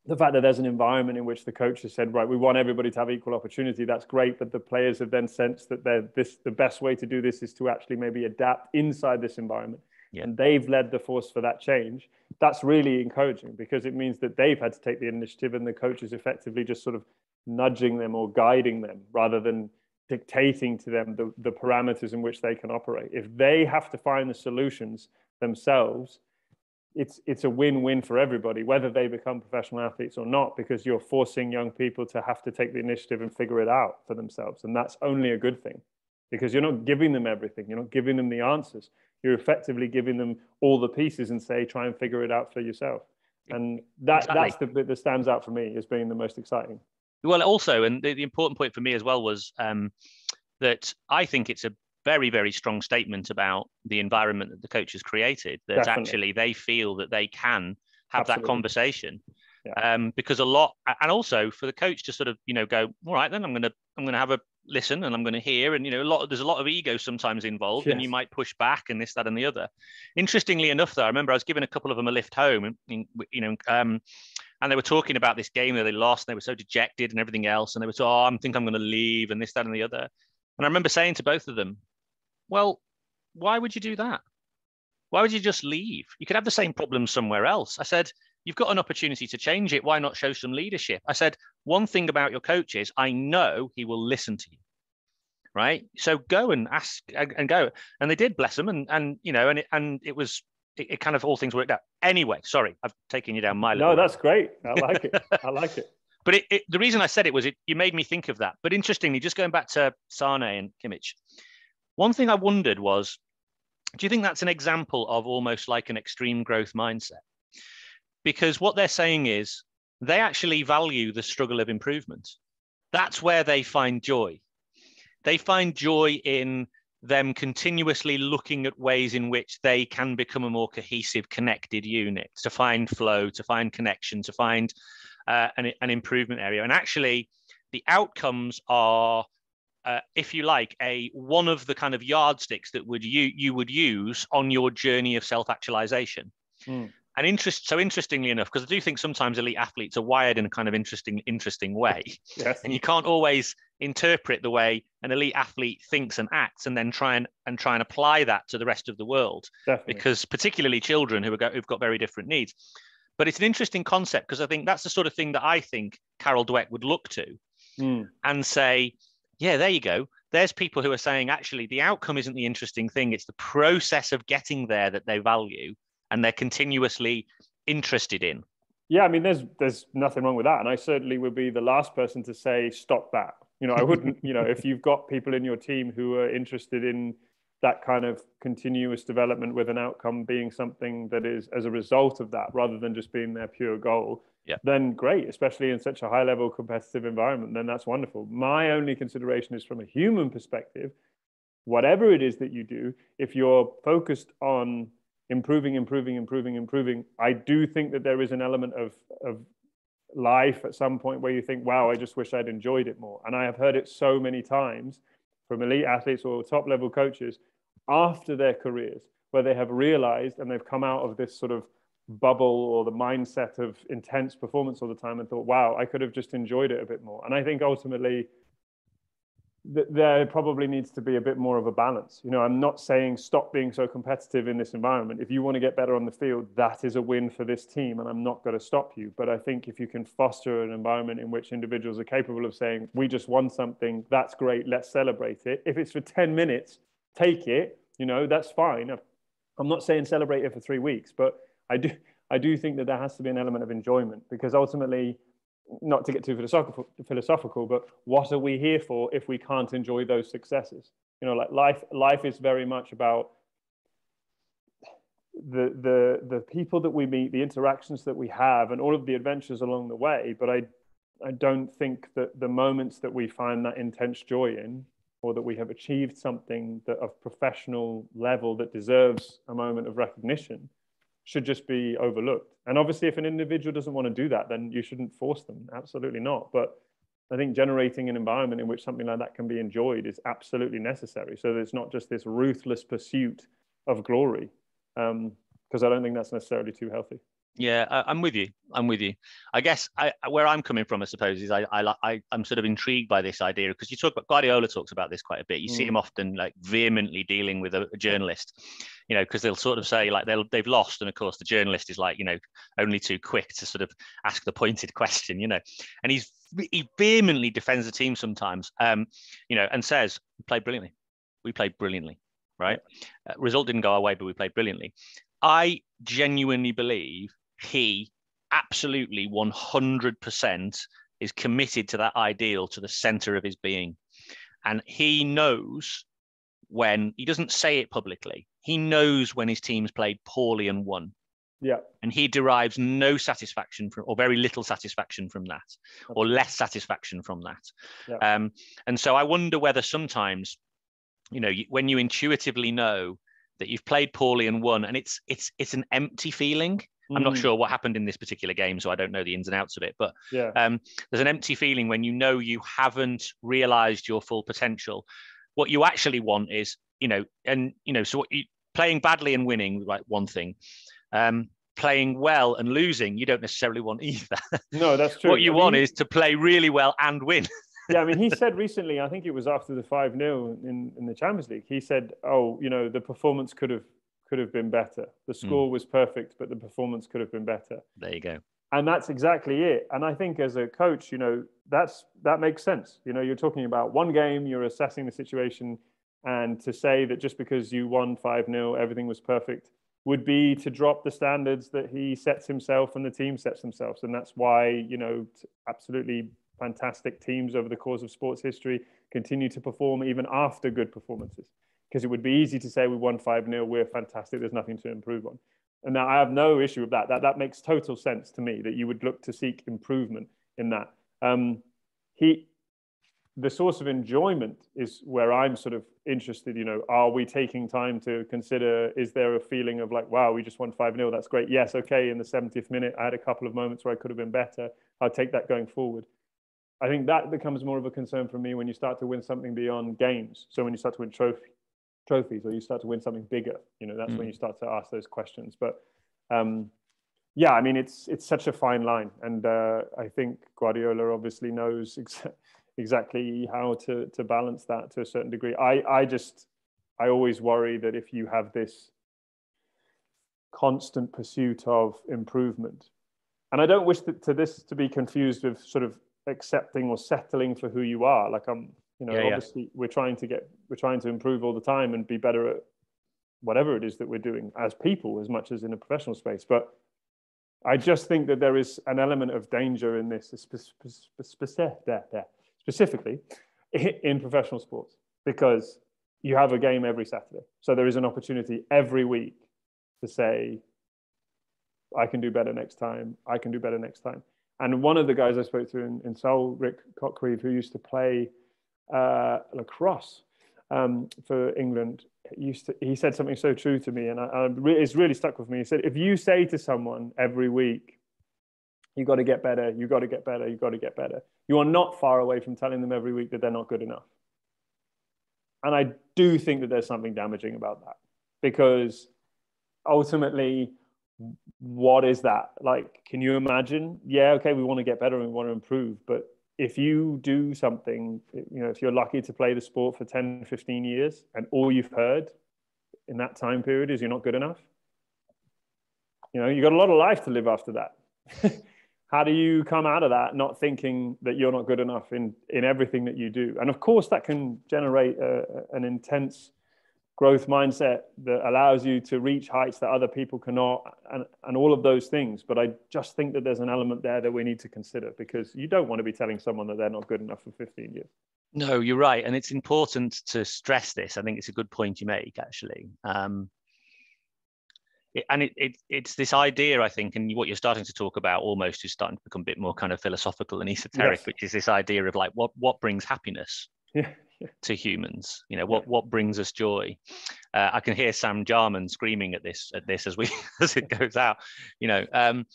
The fact that there's an environment in which the coach has said, right, we want everybody to have equal opportunity. That's great, but the players have then sensed that they're this the best way to do this is to actually maybe adapt inside this environment. Yeah. And they've led the force for that change. That's really encouraging because it means that they've had to take the initiative and the coach is effectively just sort of nudging them or guiding them rather than dictating to them the, the parameters in which they can operate. If they have to find the solutions themselves, it's it's a win-win for everybody, whether they become professional athletes or not, because you're forcing young people to have to take the initiative and figure it out for themselves. And that's only a good thing because you're not giving them everything, you're not giving them the answers. You're effectively giving them all the pieces and say, try and figure it out for yourself. And that, exactly. that's the bit that stands out for me as being the most exciting. Well, also, and the, the important point for me as well was um, that I think it's a very, very strong statement about the environment that the coach has created. That Definitely. actually they feel that they can have Absolutely. that conversation. Yeah. Um, because a lot, and also for the coach to sort of, you know, go, all right, then I'm gonna, I'm gonna have a listen and I'm going to hear. And you know, a lot there's a lot of ego sometimes involved, yes. and you might push back and this, that, and the other. Interestingly enough, though, I remember I was giving a couple of them a lift home, and you know, um, and they were talking about this game that they lost. And they were so dejected and everything else, and they were so, oh, I think I'm going to leave and this, that, and the other. And I remember saying to both of them, well, why would you do that? Why would you just leave? You could have the same problem somewhere else. I said, you've got an opportunity to change it. Why not show some leadership? I said, one thing about your coach is I know he will listen to you. Right. So go and ask and go. And they did bless them. And, and, you know, and it, and it was, it, it kind of all things worked out. Anyway, sorry, I've taken you down my No, that's great. I like it. I like it. But it, it, the reason I said it was it, you made me think of that. But interestingly, just going back to Sané and Kimmich, one thing I wondered was, do you think that's an example of almost like an extreme growth mindset? because what they're saying is they actually value the struggle of improvement. That's where they find joy. They find joy in them continuously looking at ways in which they can become a more cohesive, connected unit, to find flow, to find connection, to find uh, an, an, improvement area. And actually, the outcomes are, uh, if you like, a one of the kind of yardsticks that would you you would use on your journey of self-actualization. Mm and interest so interestingly enough because i do think sometimes elite athletes are wired in a kind of interesting interesting way yes. and you can't always interpret the way an elite athlete thinks and acts and then try and, and try and apply that to the rest of the world Definitely. because particularly children who are go, who've got very different needs but it's an interesting concept because i think that's the sort of thing that i think carol dweck would look to mm. and say yeah there you go there's people who are saying actually the outcome isn't the interesting thing it's the process of getting there that they value and they're continuously interested in. Yeah, I mean, there's there's nothing wrong with that, and I certainly would be the last person to say stop that. You know, I wouldn't. you know, if you've got people in your team who are interested in that kind of continuous development with an outcome being something that is as a result of that, rather than just being their pure goal, yeah. then great. Especially in such a high level competitive environment, then that's wonderful. My only consideration is from a human perspective. Whatever it is that you do, if you're focused on improving, improving, improving, improving. I do think that there is an element of, of life at some point where you think, wow, I just wish I'd enjoyed it more. And I have heard it so many times from elite athletes or top level coaches after their careers where they have realized and they've come out of this sort of bubble or the mindset of intense performance all the time and thought, wow, I could have just enjoyed it a bit more. And I think ultimately there probably needs to be a bit more of a balance. You know, I'm not saying stop being so competitive in this environment. If you want to get better on the field, that is a win for this team, and I'm not going to stop you. But I think if you can foster an environment in which individuals are capable of saying, "We just won something. That's great. Let's celebrate it." If it's for 10 minutes, take it. You know, that's fine. I'm not saying celebrate it for three weeks, but I do. I do think that there has to be an element of enjoyment because ultimately not to get too philosophical, philosophical, but what are we here for if we can't enjoy those successes? You know, like life life is very much about the the the people that we meet, the interactions that we have, and all of the adventures along the way. But I I don't think that the moments that we find that intense joy in, or that we have achieved something that of professional level that deserves a moment of recognition, should just be overlooked. And obviously, if an individual doesn't want to do that, then you shouldn't force them. Absolutely not. But I think generating an environment in which something like that can be enjoyed is absolutely necessary. So there's not just this ruthless pursuit of glory, because um, I don't think that's necessarily too healthy. Yeah, I, am with you. I'm with you. I guess I, where I'm coming from, I suppose, is I, I, I am sort of intrigued by this idea because you talk about Guardiola talks about this quite a bit. You mm. see him often like vehemently dealing with a, a journalist, you know, because they'll sort of say like they'll they've lost, and of course the journalist is like you know only too quick to sort of ask the pointed question, you know, and he's he vehemently defends the team sometimes, um, you know, and says we played brilliantly, we played brilliantly, right? Uh, result didn't go our way, but we played brilliantly. I genuinely believe he absolutely 100% is committed to that ideal to the center of his being. And he knows when he doesn't say it publicly, he knows when his team's played poorly and won. Yeah. And he derives no satisfaction from, or very little satisfaction from that, or less satisfaction from that. Yeah. Um, and so I wonder whether sometimes, you know, when you intuitively know that you've played poorly and won, and it's it's it's an empty feeling. I'm not mm. sure what happened in this particular game, so I don't know the ins and outs of it. But yeah. um, there's an empty feeling when you know you haven't realised your full potential. What you actually want is, you know, and you know, so what you, playing badly and winning, like one thing. Um, playing well and losing, you don't necessarily want either. No, that's true. what you I want mean, is to play really well and win. yeah, I mean, he said recently, I think it was after the 5 0 in, in the Champions League, he said, oh, you know, the performance could have could have been better. The hmm. score mm. was perfect, but the performance could have been better. There you go. And that's exactly it. And I think as a coach, you know, that's that makes sense. You know, you're talking about one game, you're assessing the situation, and to say that just because you won 5 0, everything was perfect would be to drop the standards that he sets himself and the team sets themselves. And that's why, you know, absolutely fantastic teams over the course of sports history continue to perform even after good performances. Because it would be easy to say we won 5 0, we're fantastic, there's nothing to improve on. And now I have no issue with that. That, that makes total sense to me that you would look to seek improvement in that. Um, he, the source of enjoyment is where I'm sort of interested. You know, are we taking time to consider? Is there a feeling of like, wow, we just won 5 0, that's great. Yes, okay, in the 70th minute, I had a couple of moments where I could have been better. I'll take that going forward. I think that becomes more of a concern for me when you start to win something beyond games. So when you start to win trophy, trophies or you start to win something bigger, you know, that's mm. when you start to ask those questions. But um, yeah, I mean, it's it's such a fine line, and uh, I think Guardiola obviously knows ex- exactly how to to balance that to a certain degree. I I just I always worry that if you have this constant pursuit of improvement, and I don't wish to, to this to be confused with sort of accepting or settling for who you are. Like I'm, you know, yeah, obviously yeah. we're trying to get, we're trying to improve all the time and be better at whatever it is that we're doing as people, as much as in a professional space. But I just think that there is an element of danger in this, specifically in professional sports, because you have a game every Saturday. So there is an opportunity every week to say, I can do better next time. I can do better next time. And one of the guys I spoke to in, in Soul, Rick Cockreeve, who used to play uh, lacrosse um, for England, used to, he said something so true to me, and I, I, it's really stuck with me. He said, if you say to someone every week, you got to get better, you got to get better, you got to get better, you are not far away from telling them every week that they're not good enough. And I do think that there's something damaging about that because ultimately, what is that? Like can you imagine? Yeah okay we want to get better and we want to improve but if you do something you know if you're lucky to play the sport for 10 15 years and all you've heard in that time period is you're not good enough you know you've got a lot of life to live after that how do you come out of that not thinking that you're not good enough in in everything that you do and of course that can generate a, an intense growth mindset that allows you to reach heights that other people cannot and, and all of those things but i just think that there's an element there that we need to consider because you don't want to be telling someone that they're not good enough for 15 years No, you're right, and it's important to stress this. I think it's a good point you make, actually. Um, and it, it, it's this idea, I think, and what you're starting to talk about almost is starting to become a bit more kind of philosophical and esoteric, yes. which is this idea of like what what brings happiness yeah. to humans. You know, what what brings us joy. Uh, I can hear Sam Jarman screaming at this at this as we as it goes out. You know, um,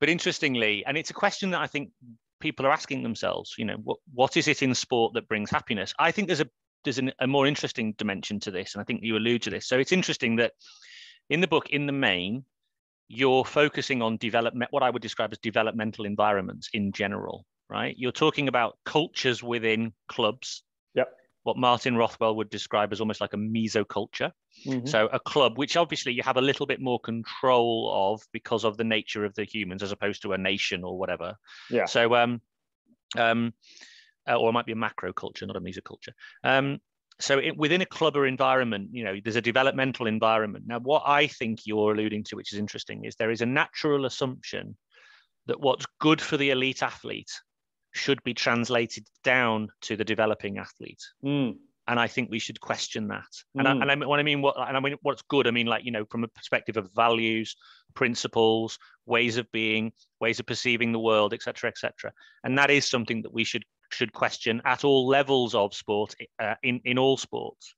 but interestingly, and it's a question that I think people are asking themselves. You know, what what is it in sport that brings happiness? I think there's a there's an, a more interesting dimension to this, and I think you allude to this. So it's interesting that in the book, in the main, you're focusing on development, what I would describe as developmental environments in general, right? You're talking about cultures within clubs. Yep. What Martyn Rothwell would describe as almost like a mesoculture. Mm-hmm. So a club, which obviously you have a little bit more control of because of the nature of the humans, as opposed to a nation or whatever. Yeah. So um, um, uh, or it might be a macro culture, not a mesoculture. Um, so it, within a club or environment, you know, there's a developmental environment. Now, what I think you're alluding to, which is interesting, is there is a natural assumption that what's good for the elite athlete should be translated down to the developing athlete. Mm. And I think we should question that. And, mm. I, and I, when I mean what, and I mean what's good, I mean like you know from a perspective of values, principles, ways of being, ways of perceiving the world, etc., etc. And that is something that we should should question at all levels of sport uh, in in all sports.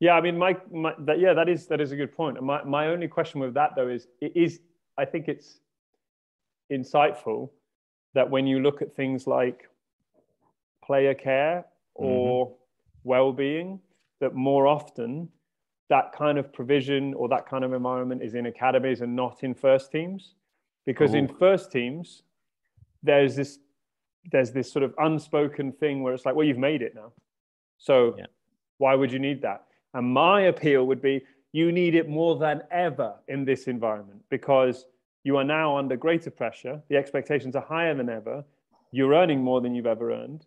Yeah, I mean, my, my that, yeah, that is that is a good point. My my only question with that though is it is I think it's insightful that when you look at things like player care or mm-hmm. well-being, that more often that kind of provision or that kind of environment is in academies and not in first teams, because in first teams there's this there's this sort of unspoken thing where it's like, well, you've made it now. So yeah. why would you need that? And my appeal would be you need it more than ever in this environment because you are now under greater pressure. The expectations are higher than ever. You're earning more than you've ever earned.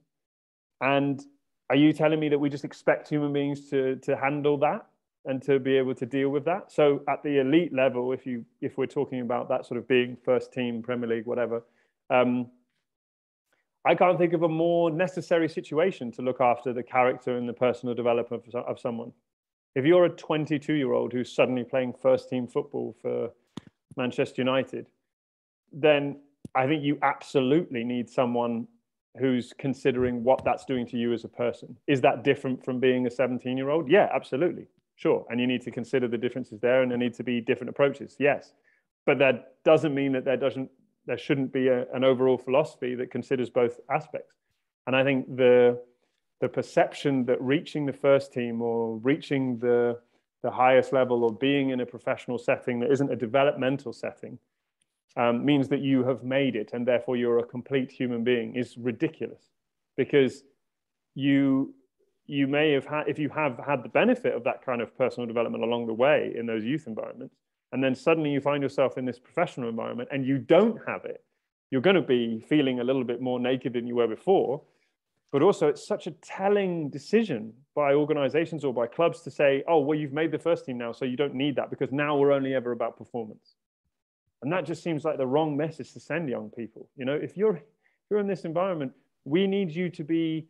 And are you telling me that we just expect human beings to, to handle that and to be able to deal with that? So at the elite level, if you if we're talking about that sort of being first team, Premier League, whatever, um, I can't think of a more necessary situation to look after the character and the personal development of someone. If you're a 22 year old who's suddenly playing first team football for Manchester United, then I think you absolutely need someone who's considering what that's doing to you as a person. Is that different from being a 17 year old? Yeah, absolutely. Sure. And you need to consider the differences there and there need to be different approaches. Yes. But that doesn't mean that there doesn't there shouldn't be a, an overall philosophy that considers both aspects. And I think the the perception that reaching the first team or reaching the the highest level or being in a professional setting that isn't a developmental setting um, means that you have made it and therefore you're a complete human being is ridiculous because you you may have had if you have had the benefit of that kind of personal development along the way in those youth environments and then suddenly you find yourself in this professional environment and you don't have it, you're going to be feeling a little bit more naked than you were before. But also, it's such a telling decision by organizations or by clubs to say, oh, well, you've made the first team now, so you don't need that because now we're only ever about performance. And that just seems like the wrong message to send young people. You know, if you're, if you're in this environment, we need you to be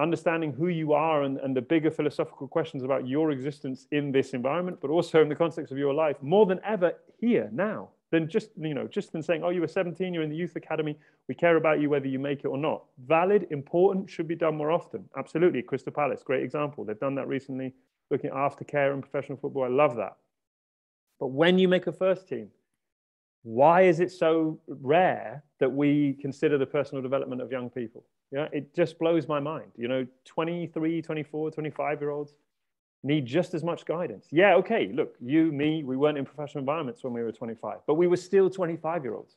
understanding who you are and, and the bigger philosophical questions about your existence in this environment, but also in the context of your life, more than ever here now, than just, you know, just than saying, oh, you were 17, you're in the youth academy, we care about you whether you make it or not. Valid, important, should be done more often. Absolutely. Crystal Palace, great example. They've done that recently, looking at aftercare and professional football. I love that. But when you make a first team, why is it so rare that we consider the personal development of young people? Yeah, it just blows my mind. You know, 23, 24, 25 year olds need just as much guidance. Yeah, okay, look, you, me, we weren't in professional environments when we were 25, but we were still 25 year olds.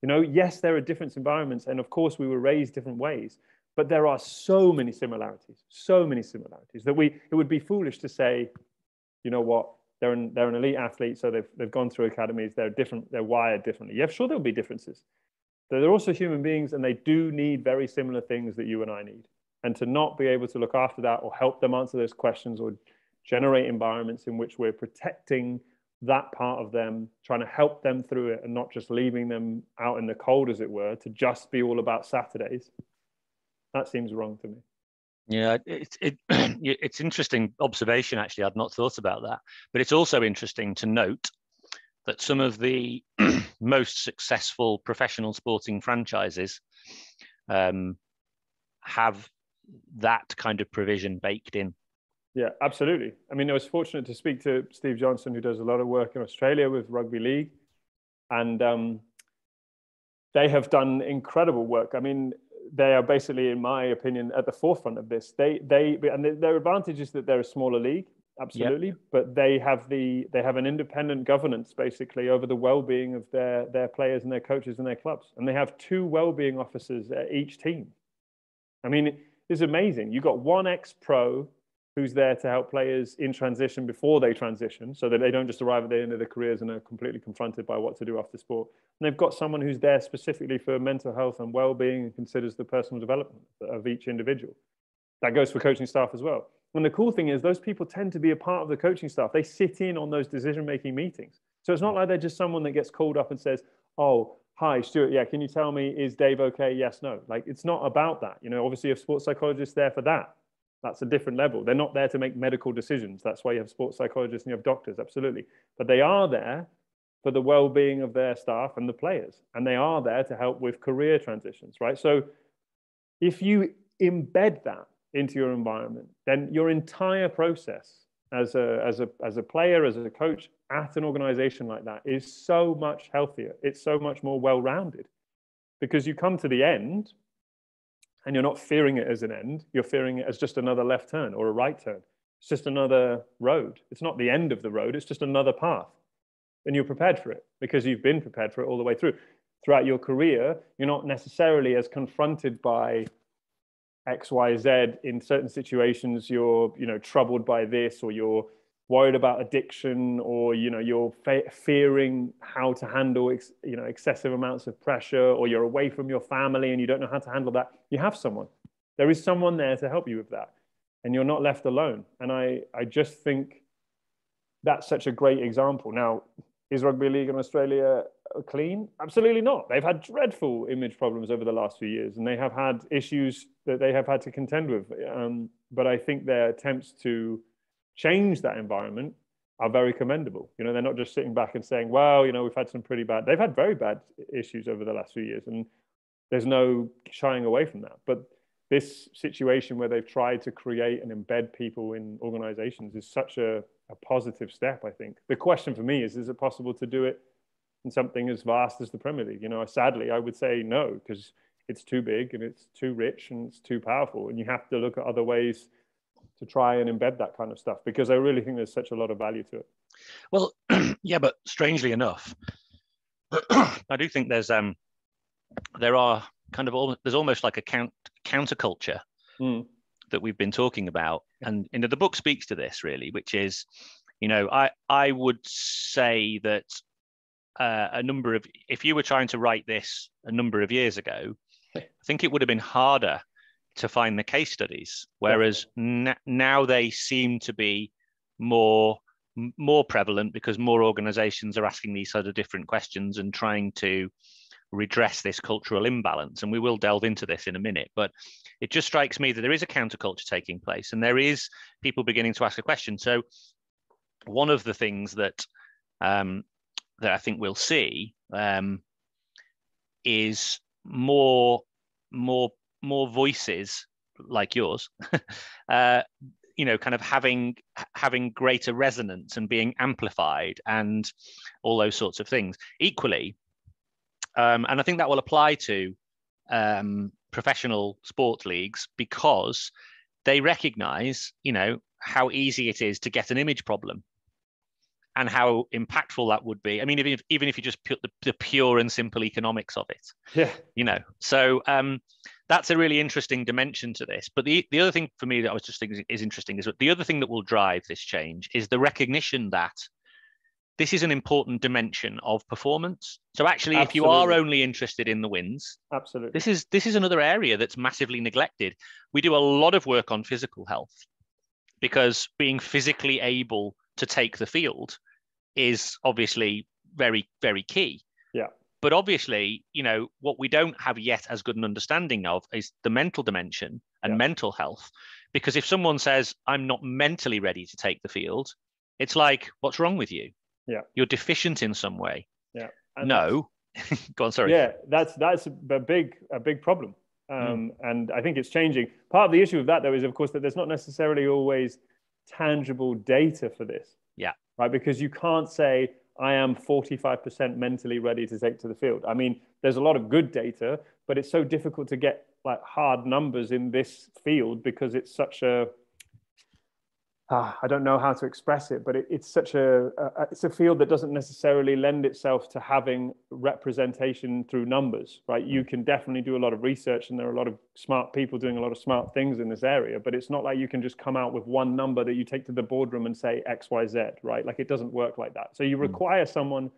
You know, yes, there are different environments, and of course, we were raised different ways, but there are so many similarities, so many similarities that we it would be foolish to say, you know what, they're an, they're an elite athlete, so they've, they've gone through academies, they're different, they're wired differently. Yeah, sure, there'll be differences they're also human beings and they do need very similar things that you and I need. And to not be able to look after that or help them answer those questions or generate environments in which we're protecting that part of them, trying to help them through it and not just leaving them out in the cold, as it were, to just be all about Saturdays, that seems wrong to me. Yeah, it, it, it's interesting observation. Actually, I'd not thought about that, but it's also interesting to note that some of the most successful professional sporting franchises um, have that kind of provision baked in. Yeah, absolutely. I mean, I was fortunate to speak to Steve Johnson, who does a lot of work in Australia with rugby league, and um, they have done incredible work. I mean, they are basically, in my opinion, at the forefront of this. They they and their advantage is that they're a smaller league, absolutely, yep. but they have the they have an independent governance basically over the well-being of their their players and their coaches and their clubs, and they have two well-being officers at each team. I mean, it's amazing. You've got one ex-pro who's there to help players in transition before they transition so that they don't just arrive at the end of their careers and are completely confronted by what to do after sport. And they've got someone who's there specifically for mental health and well-being and considers the personal development of each individual. That goes for coaching staff as well. And the cool thing is those people tend to be a part of the coaching staff. They sit in on those decision-making meetings. So it's not like they're just someone that gets called up and says, oh, hi, Stuart, yeah, can you tell me, is Dave okay? Yes, no. Like, it's not about that. You know, obviously, a sports psychologist there for that that's a different level. They're not there to make medical decisions. That's why you have sports psychologists and you have doctors, absolutely. But they are there for the well-being of their staff and the players. And they are there to help with career transitions, right? So if you embed that into your environment, then your entire process as a, as a, as a player, as a coach at an organization like that is so much healthier. It's so much more well-rounded because you come to the end and you're not fearing it as an end, you're fearing it as just another left turn or a right turn. It's just another road. It's not the end of the road, it's just another path. And you're prepared for it because you've been prepared for it all the way through. Throughout your career, you're not necessarily as confronted by X, Y, Z in certain situations. You're, you know, troubled by this, or you're worried about addiction or you know you're fe- fearing how to handle ex- you know excessive amounts of pressure or you're away from your family and you don't know how to handle that. You have someone. There is someone there to help you with that and you're not left alone. And i i just think that's such a great example. Now is rugby league in australia clean absolutely not they've had dreadful image problems over the last few years and they have had issues that they have had to contend with um, but i think their attempts to change that environment are very commendable. You know, they're not just sitting back and saying, well, you know, we've had some pretty bad, they've had very bad issues over the last few years. And there's no shying away from that. But this situation where they've tried to create and embed people in organizations is such a, a positive step, I think. The question for me is, is it possible to do it in something as vast as the Premier League? You know, sadly, I would say no, because it's too big and it's too rich and it's too powerful. And you have to look at other ways to try and embed that kind of stuff because I really think there's such a lot of value to it. Well, yeah, but strangely enough, I do think there's um there are kind of all there's almost like a count counterculture mm. That we've been talking about, and you know the book speaks to this really, which is, you know, I I would say that uh, a number of if you were trying to write this a number of years ago, I think it would have been harder to find the case studies, whereas n- now they seem to be more more prevalent because more organizations are asking these sort of different questions and trying to redress this cultural imbalance. And we will delve into this in a minute. But it just strikes me that there is a counterculture taking place and there is people beginning to ask a question so one of the things that um, that i think we'll see um, is more more more voices like yours, uh, you know, kind of having having greater resonance and being amplified and all those sorts of things. Equally, um, and I think that will apply to um, professional sports leagues because they recognize, you know, how easy it is to get an image problem and how impactful that would be. I mean, even if, even if you just put the, the pure and simple economics of it, yeah, you know. So um, that's a really interesting dimension to this. But the the other thing for me that I was just thinking is interesting is that the other thing that will drive this change is the recognition that this is an important dimension of performance. So actually, absolutely. if you are only interested in the wins, absolutely, this is this is another area that's massively neglected. We do a lot of work on physical health because being physically able to take the field is obviously very, very key. Yeah. but obviously, you know, what we don't have yet as good an understanding of is the mental dimension and yeah. mental health. Because if someone says, I'm not mentally ready to take the field, it's like, what's wrong with you? Yeah. You're deficient in some way. Yeah. And no. Go on, sorry. Yeah, that's that's a big a big problem. Hmm. Um, mm. and I think it's changing. Part of the issue of that though is of course that there's not necessarily always tangible data for this. Yeah. Right. Because you can't say, I am 45% mentally ready to take to the field. I mean, there's a lot of good data, but it's so difficult to get like hard numbers in this field because it's such a uh, I don't know how to express it, but it, it's such a, a, it's a field that doesn't necessarily lend itself to having representation through numbers, right? You can definitely do a lot of research, and there are a lot of smart people doing a lot of smart things in this area. But it's not like you can just come out with one number that you take to the boardroom and say X, Y, Z, right? Like it doesn't work like that. So you hmm. require someone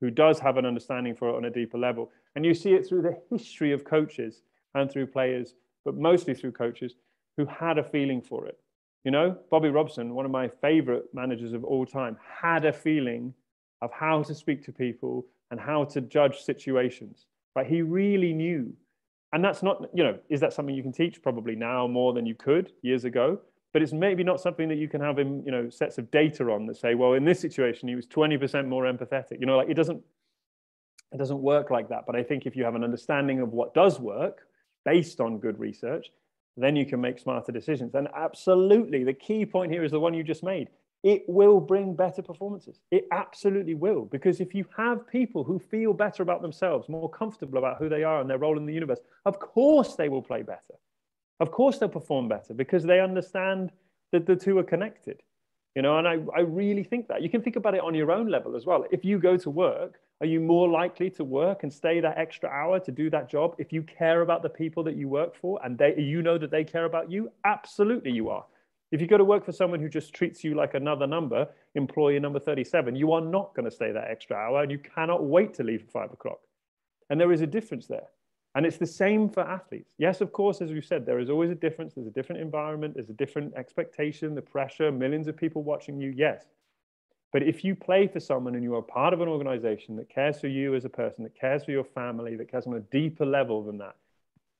who does have an understanding for it on a deeper level, and you see it through the history of coaches and through players, but mostly through coaches who had a feeling for it you know, Bobby Robson, one of my favorite managers of all time, had a feeling of how to speak to people and how to judge situations. Right? He really knew. And that's not, you know, is that something you can teach probably now more than you could years ago? But it's maybe not something that you can have in, you know, sets of data on that say, well, in this situation, he was 20% more empathetic. You know, like it doesn't, it doesn't work like that. But I think if you have an understanding of what does work based on good research, then you can make smarter decisions. And absolutely, the key point here is the one you just made. It will bring better performances. It absolutely will. Because if you have people who feel better about themselves, more comfortable about who they are and their role in the universe, of course they will play better. Of course they'll perform better because they understand that the two are connected. You know, and I, I really think that. You can think about it on your own level as well. If you go to work are you more likely to work and stay that extra hour to do that job if you care about the people that you work for and they, you know that they care about you? Absolutely, you are. If you go to work for someone who just treats you like another number, employee number 37, you are not going to stay that extra hour and you cannot wait to leave at five o'clock. And there is a difference there. And it's the same for athletes. Yes, of course, as we've said, there is always a difference. There's a different environment, there's a different expectation, the pressure, millions of people watching you. Yes. But if you play for someone and you are part of an organization that cares for you as a person, that cares for your family, that cares on a deeper level than that,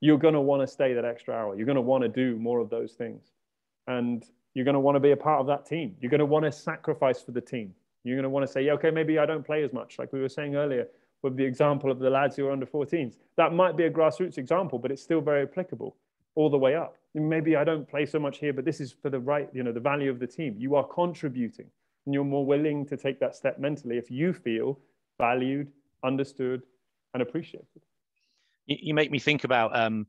you're going to want to stay that extra hour. You're going to want to do more of those things. And you're going to want to be a part of that team. You're going to want to sacrifice for the team. You're going to want to say, yeah, okay, maybe I don't play as much, like we were saying earlier with the example of the lads who are under 14s. That might be a grassroots example, but it's still very applicable all the way up. Maybe I don't play so much here, but this is for the right, you know, the value of the team. You are contributing and you're more willing to take that step mentally if you feel valued, understood, and appreciated. You, make me think about um,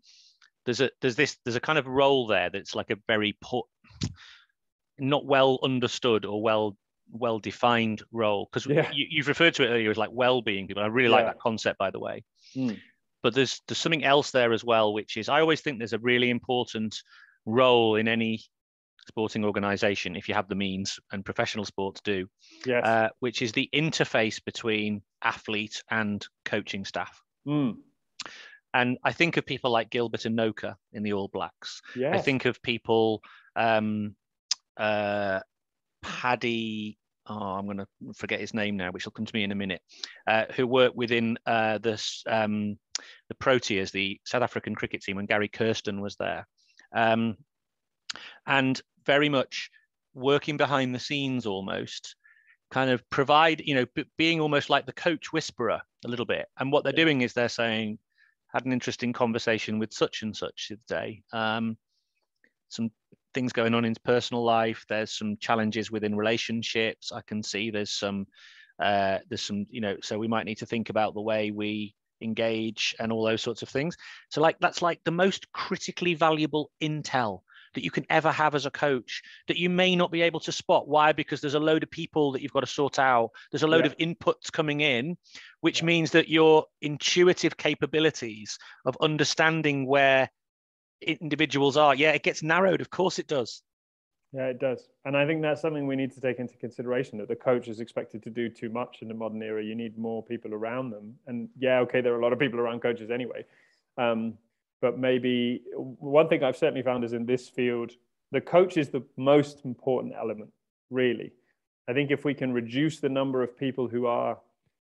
there's a there's this there's a kind of role there that's like a very put, not well understood or well well defined role because yeah. you, have referred to it earlier as like well-being people. I really yeah. like that concept, by the way. Mm. But there's there's something else there as well, which is I always think there's a really important role in any sporting organization if you have the means and professional sports do yes. uh, which is the interface between athlete and coaching staff mm. and i think of people like gilbert enoka in the all blacks yes. i think of people um, uh, paddy oh, I'm going to forget his name now, which will come to me in a minute, uh, who worked within uh, this, um, the Proteas, the South African cricket team, when Gary Kirsten was there. Um, and very much working behind the scenes almost kind of provide you know being almost like the coach whisperer a little bit. And what they're doing is they're saying had an interesting conversation with such and such today um, some things going on in his personal life there's some challenges within relationships i can see there's some uh, there's some you know so we might need to think about the way we engage and all those sorts of things so like that's like the most critically valuable intel that you can ever have as a coach that you may not be able to spot. Why? Because there's a load of people that you've got to sort out. There's a load yeah. of inputs coming in, which yeah. means that your intuitive capabilities of understanding where individuals are, yeah, it gets narrowed. Of course it does. Yeah, it does. And I think that's something we need to take into consideration that the coach is expected to do too much in the modern era. You need more people around them. And yeah, okay, there are a lot of people around coaches anyway. Um, but maybe one thing I've certainly found is in this field, the coach is the most important element, really. I think if we can reduce the number of people who are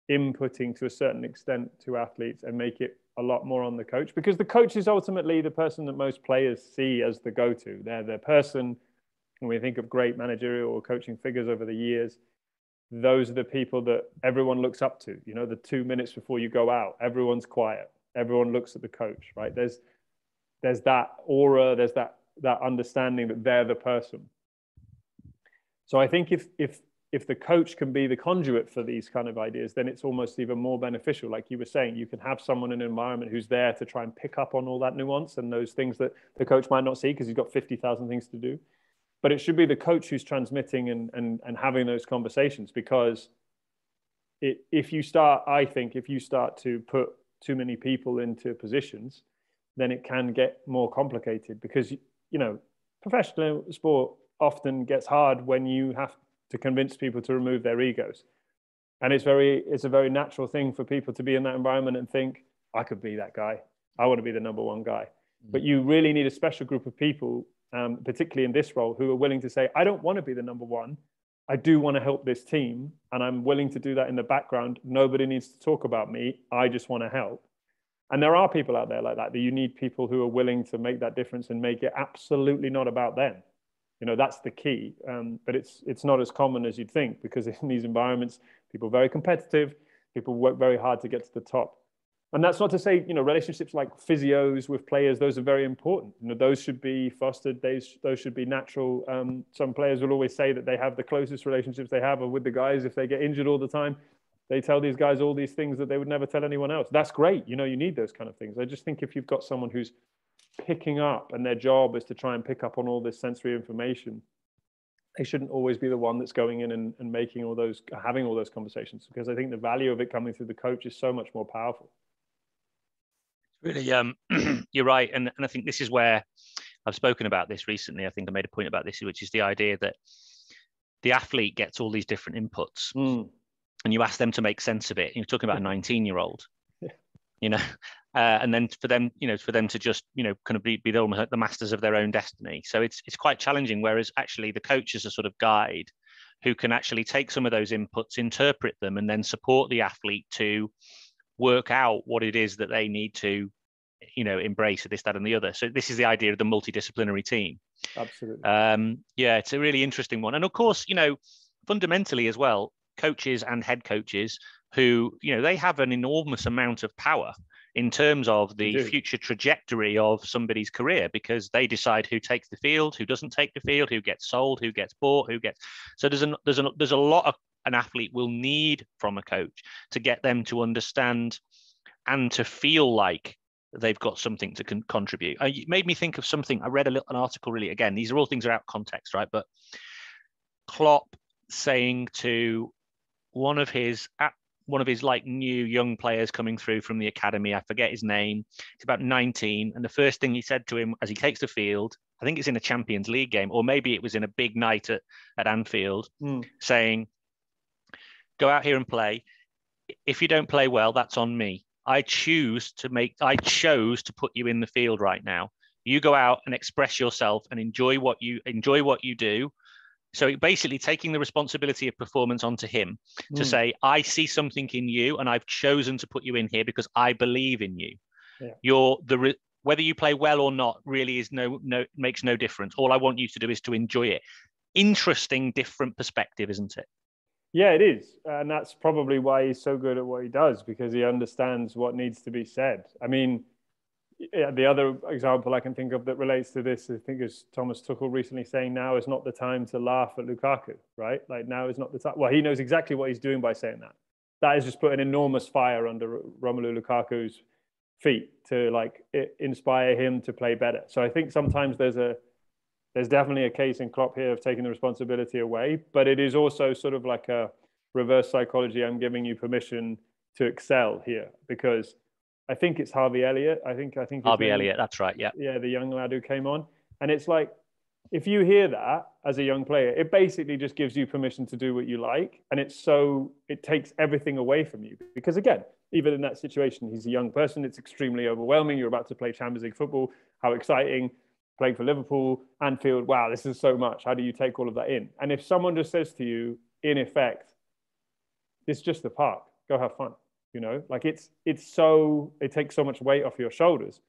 inputting to a certain extent to athletes and make it a lot more on the coach because the coach is ultimately the person that most players see as the go-to. They're the person when we think of great managerial or coaching figures over the years, those are the people that everyone looks up to. You know, the two minutes before you go out, everyone's quiet. Everyone looks at the coach, right? There's there's that aura, there's that that understanding that they're the person. So I think if if if the coach can be the conduit for these kind of ideas, then it's almost even more beneficial. Like you were saying, you can have someone in an environment who's there to try and pick up on all that nuance and those things that the coach might not see because he's got 50,000 things to do. But it should be the coach who's transmitting and, and, and having those conversations because it, if you start, I think, if you start to put too many people into positions, then it can get more complicated because, you know, professional sport often gets hard when you have to convince people to remove their egos. And it's very, it's a very natural thing for people to be in that environment and think, I could be that guy. I want to be the number one guy. Mm. But you really need a special group of people, um, particularly in this role, who are willing to say, I don't want to be the number one. I do want to help this team, and I'm willing to do that in the background. Nobody needs to talk about me. I just want to help. And there are people out there like that. That you need people who are willing to make that difference and make it absolutely not about them you know that's the key. Um, but it's it's not as common as you'd think because in these environments people are very competitive people work very hard to get to the top. And that's not to say you know relationships like physios with players those are very important. You know those should be fostered those those should be natural. Um, some players will always say that they have the closest relationships they have are with the guys. If they get injured all the time they tell these guys all these things that they would never tell anyone else. That's great. You know you need those kind of things. I just think if you've got someone who's picking up and their job is to try and pick up on all this sensory information. They shouldn't always be the one that's going in and, and making all those having all those conversations because i think the value of it coming through the coach is so much more powerful. Really um, you're right and, and i think this is where i've spoken about this recently. I think i made a point about this which is the idea that the athlete gets all these different inputs. Mm. and you ask them to make sense of it. You're talking about a 19 year old you know uh, and then for them, you know, for them to just, you know, kind of be, be the, the masters of their own destiny. So it's it's quite challenging. Whereas actually the coach is a sort of guide who can actually take some of those inputs, interpret them, and then support the athlete to work out what it is that they need to, you know, embrace this, that, and the other. So this is the idea of the multidisciplinary team. Absolutely. Um, yeah, it's a really interesting one. And of course, you know, fundamentally as well, coaches and head coaches who, you know, they have an enormous amount of power in terms of the future trajectory of somebody's career because they decide who takes the field, who doesn't take the field, who gets sold, who gets bought, who gets. So there's a there's a there's a lot of an athlete will need from a coach to get them to understand and to feel like they've got something to con- contribute. Uh, it made me think of something. I read a little, an article really. Again, these are all things that are out of context, right? But Klopp saying to one of his one of his like new young players coming through from the academy. I forget his name. He's about 19. And the first thing he said to him as he takes the field, I think it's in a Champions League game, or maybe it was in a big night at, at Anfield, mm. saying, Go out here and play. If you don't play well, that's on me. I choose to make, I chose to put you in the field right now. You go out and express yourself and enjoy what you enjoy what you do so basically taking the responsibility of performance onto him mm. to say, I see something in you and I've chosen to put you in here because I believe in you. Yeah. You're the re- whether you play well or not really is no no makes no difference. All I want you to do is to enjoy it. Interesting, different perspective, isn't it? Yeah, it is. And that's probably why he's so good at what he does because he understands what needs to be said. I mean, yeah, the other example I can think of that relates to this, I think, is Thomas Tuchel recently saying now is not the time to laugh at Lukaku, right? Like now is not the time. Well, he knows exactly what he's doing by saying that. That has just put an enormous fire under Romelu Lukaku's feet to like inspire him to play better. So I think sometimes there's a there's definitely a case in Klopp here of taking the responsibility away, but it is also sort of like a reverse psychology. I'm giving you permission to excel here because I think it's Harvey Elliott. I think I think Harvey Elliott. That's right. Yeah. Yeah, the young lad who came on, and it's like if you hear that as a young player, it basically just gives you permission to do what you like, and it's so it takes everything away from you because again, even in that situation, he's a young person. It's extremely overwhelming. You're about to play Champions League football. How exciting! Playing for Liverpool, Anfield. Wow, this is so much. How do you take all of that in? And if someone just says to you, in effect, it's just the park go have fun. You know, like it's it's so it takes so much weight off your shoulders,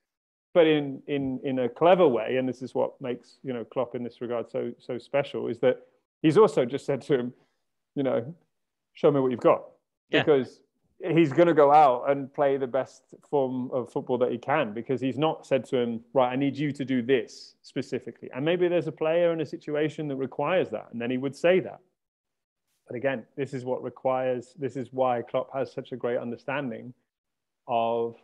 but in in in a clever way, and this is what makes you know Klopp in this regard so so special is that he's also just said to him, you know, show me what you've got, yeah. because he's going to go out and play the best form of football that he can because he's not said to him, right, I need you to do this specifically. And maybe there's a player in a situation that requires that, and then he would say that. But again, this is what requires, this is why Klopp has such a great understanding of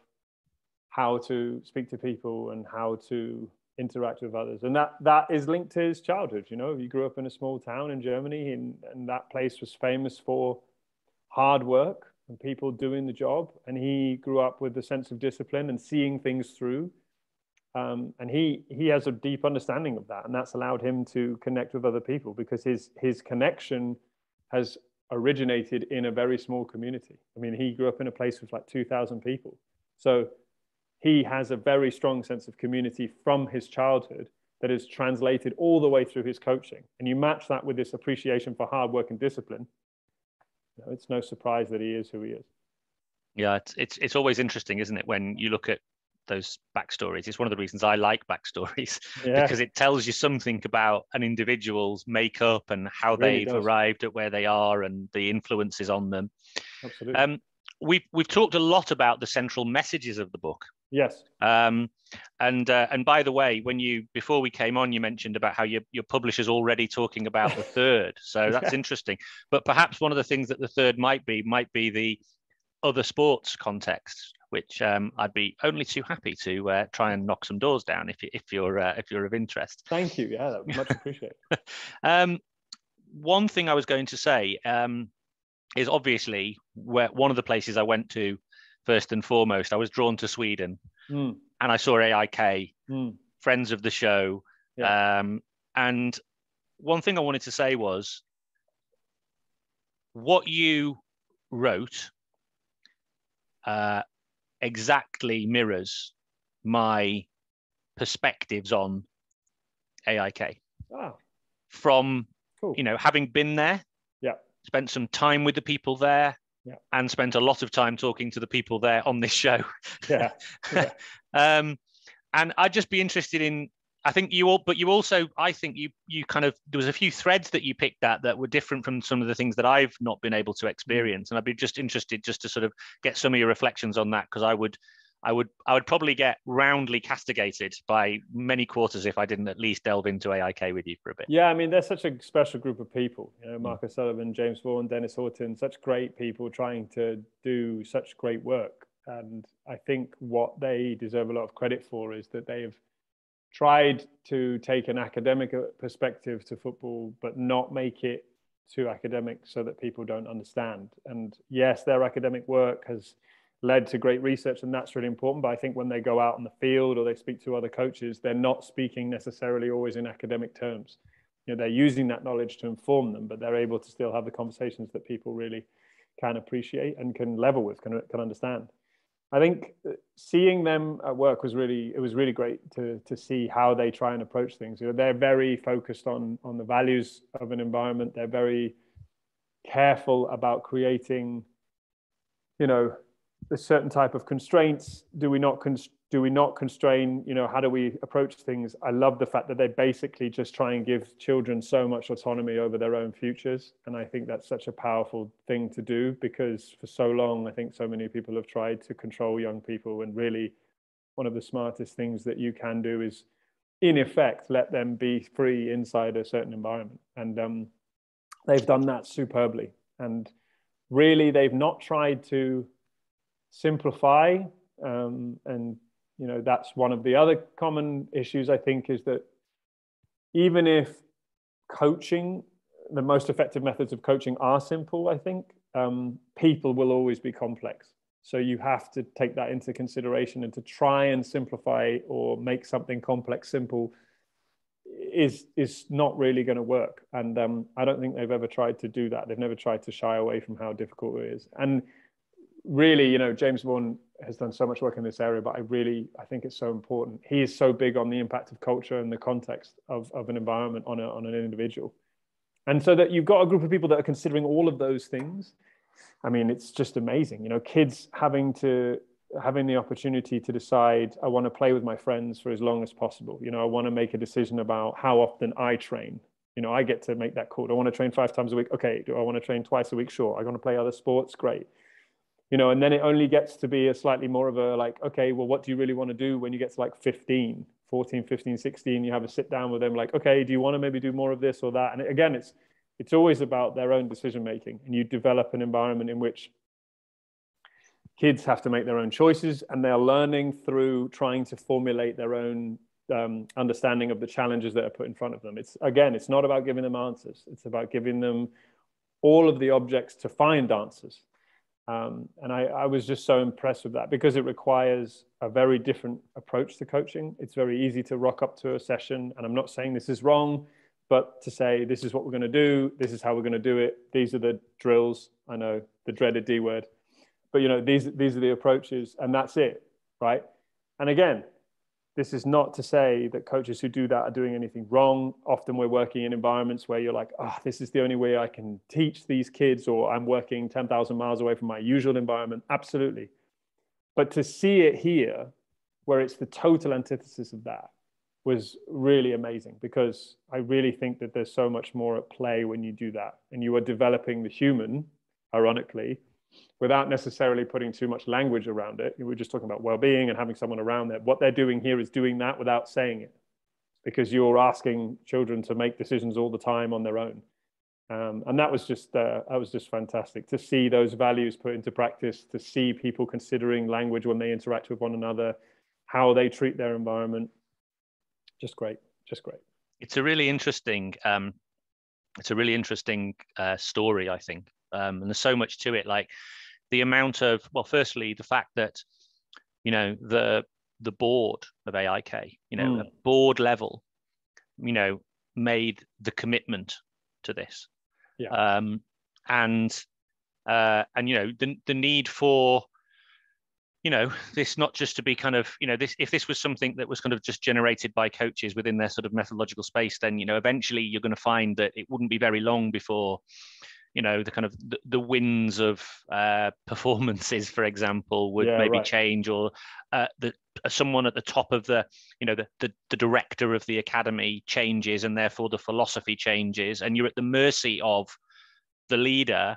how to speak to people and how to interact with others. And that that is linked to his childhood. You know, he grew up in a small town in Germany and, and that place was famous for hard work and people doing the job. And he grew up with a sense of discipline and seeing things through. Um, and he he has a deep understanding of that, and that's allowed him to connect with other people because his his connection has originated in a very small community. I mean, he grew up in a place with like two thousand people, so he has a very strong sense of community from his childhood that is translated all the way through his coaching. And you match that with this appreciation for hard work and discipline, you know, it's no surprise that he is who he is. Yeah, it's, it's it's always interesting, isn't it, when you look at those backstories. It's one of the reasons I like backstories yeah. because it tells you something about an individual's makeup and how really they've does. arrived at where they are and the influences on them. Absolutely. Um, we've we've talked a lot about the central messages of the book. Yes. Um, and uh, and by the way, when you before we came on, you mentioned about how your your publisher's already talking about the third. So that's yeah. interesting. But perhaps one of the things that the third might be might be the other sports contexts, which um, I'd be only too happy to uh, try and knock some doors down if you if you're uh, if you're of interest. Thank you. Yeah, much appreciated. um, one thing I was going to say um, is obviously where one of the places I went to first and foremost. I was drawn to Sweden, mm. and I saw AIK, mm. friends of the show, yeah. um, and one thing I wanted to say was what you wrote uh, exactly mirrors my perspectives on AIK. Wow. From cool. you know having been there, yeah, spent some time with the people there, yeah. and spent a lot of time talking to the people there on this show. Yeah. yeah. um, and I'd just be interested in. I think you all, but you also, I think you you kind of there was a few threads that you picked at that were different from some of the things that I've not been able to experience, and I'd be just interested just to sort of get some of your reflections on that because I would I would I would probably get roundly castigated by many quarters if I didn't at least delve into AIK with you for a bit. Yeah, I mean, they're such a special group of people. You know, Marcus mm. Sullivan, James Vaughan, Dennis Hörtin, such great people trying to do such great work. And I think what they deserve a lot of credit for is that they've tried to take an academic uh, perspective to football, but not make it too academic so that people don't understand. And yes, their academic work has led to great research and that's really important. But i think when they go out on the field or they speak to other coaches they're not speaking necessarily always in academic terms. You know they're using that knowledge to inform them but they're able to still have the conversations that people really can appreciate and can level with can, can understand i think uh, seeing them at work was really it was really great to to see how they try and approach things. You know they're very focused on on the values of an environment. They're very careful about creating you know a certain type of constraints. Do we not do we not constrain you know how do we approach things i love the fact that they basically just try and give children so much autonomy over their own futures and i think that's such a powerful thing to do because for so long i think so many people have tried to control young people and really one of the smartest things that you can do is in effect let them be free inside a certain environment and um, they've done that superbly and really they've not tried to simplify. Um, and, you know, that's one of the other common issues, I think, is that even if coaching, the most effective methods of coaching are simple, I think, um, people will always be complex. So you have to take that into consideration and to try and simplify or make something complex simple is is not really going to work. And um, I don't think they've ever tried to do that. They've never tried to shy away from how difficult it is. And really, you know, James Vaughan has done so much work in this area, but I really, I think it's so important. He is so big on the impact of culture and the context of, of an environment on, a, on an individual. And so that you've got a group of people that are considering all of those things. I mean, it's just amazing. You know, kids having to having the opportunity to decide I want to play with my friends for as long as possible. You know, I want to make a decision about how often I train. You know, I get to make that call. Do I want to train five times a week? Okay. Do I want to train twice a week? Sure. I want to play other sports? Great. You know, and then it only gets to be a slightly more of a like, okay, well, what do you really want to do when you get to like 15, 14, 15, 16? You have a sit down with them, like, okay, do you want to maybe do more of this or that? And again, it's it's always about their own decision making. And you develop an environment in which kids have to make their own choices and they're learning through trying to formulate their own um, understanding of the challenges that are put in front of them it's again it's not about giving them answers it's about giving them all of the objects to find answers um, and I, I, was just so impressed with that because it requires a very different approach to coaching. It's very easy to rock up to a session and i'm not saying this is wrong but to say this is what we're going to do. This is how we're going to do it. These are the drills. I know the dreaded d word. But you know these these are the approaches and that's it right? And again this is not to say that coaches who do that are doing anything wrong. Often we're working in environments where you're like oh this is the only way i can teach these kids or i'm working 10,000 miles away from my usual environment. Absolutely. But to see it here where it's the total antithesis of that was really amazing because i really think that there's so much more at play when you do that and you are developing the human ironically without necessarily putting too much language around it. We are just talking about well-being and having someone around there. What they're doing here is doing that without saying it, because you're asking children to make decisions all the time on their own. Um, and that was just uh, that was just fantastic to see those values put into practice, to see people considering language when they interact with one another, how they treat their environment. Just great, just great. It's a really interesting, um, it's a really interesting uh, story, I think, um, and there's so much to it. Like the amount of well, firstly, the fact that you know the the board of AIK, you know, mm. at board level, you know, made the commitment to this. Yeah. Um, and uh, and you know the the need for you know this not just to be kind of you know this if this was something that was kind of just generated by coaches within their sort of methodological space then you know eventually you're going to find that it wouldn't be very long before you know the kind of the, the winds of uh, performances for example would yeah, maybe right. change or uh, the uh, someone at the top of the you know the, the the director of the academy changes and therefore the philosophy changes and you're at the mercy of the leader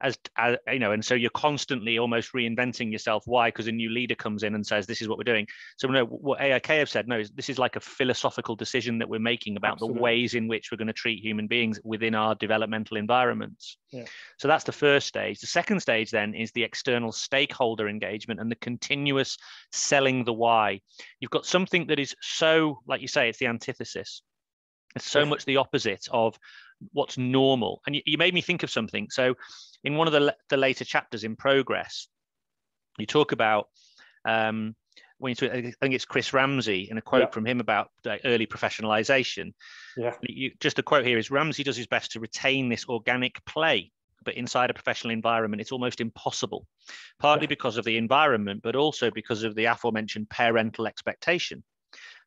as, as, you know and so you're constantly almost reinventing yourself. Why? Because a new leader comes in and says this is what we're doing. So no what AIK have said no this is like a philosophical decision that we're making about Absolutely. the ways in which we're going to treat human beings within our developmental environments. Yeah. so that's the first stage. The second stage then is the external stakeholder engagement and the continuous selling the why. You've got something that is so like you say it's the antithesis. It's so much the opposite of what's normal. And you, you made me think of something. So, in one of the, the later chapters in Progress, you talk about um, when you talk, I think it's Chris Ramsey and a quote yeah. from him about early professionalization. Yeah. You, just a quote here is Ramsey does his best to retain this organic play, but inside a professional environment, it's almost impossible, partly yeah. because of the environment, but also because of the aforementioned parental expectation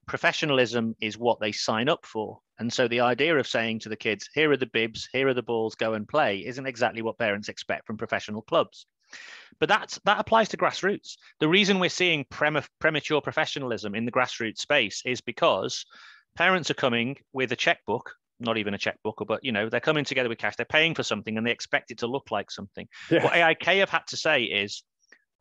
professionalism is what they sign up for. And so the idea of saying to the kids, here are the bibs, here are the balls, go and play, isn't exactly what parents expect from professional clubs. But that's, that applies to grassroots. The reason we're seeing premature professionalism in the grassroots space is because parents are coming with a checkbook not even a checkbook, but you know, they're coming together with cash, they're paying for something and they expect it to look like something. Yeah. What AIK have had to say is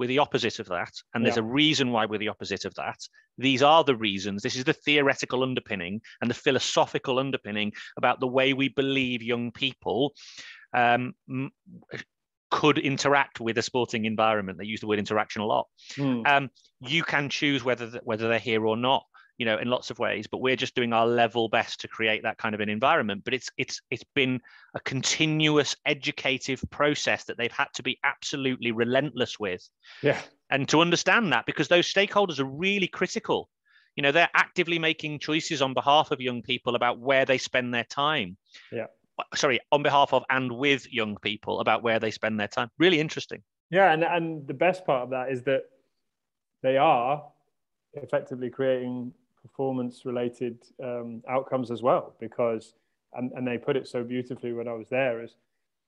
we're the opposite of that. And there's yeah. a reason why we're the opposite of that. These are the reasons. This is the theoretical underpinning and the philosophical underpinning about the way we believe young people um, could interact with a sporting environment. They use the word interaction a lot. Mm. Um, you can choose whether whether they're here or not you know in lots of ways but we're just doing our level best to create that kind of an environment. But it's it's it's been a continuous educative process that they've had to be absolutely relentless with. Yeah. And to understand that because those stakeholders are really critical. You know they're actively making choices on behalf of young people about where they spend their time. Yeah. Sorry on behalf of and with young people about where they spend their time. Really interesting. Yeah and and the best part of that is that they are effectively creating performance related um, outcomes as well because and, and they put it so beautifully when i was there is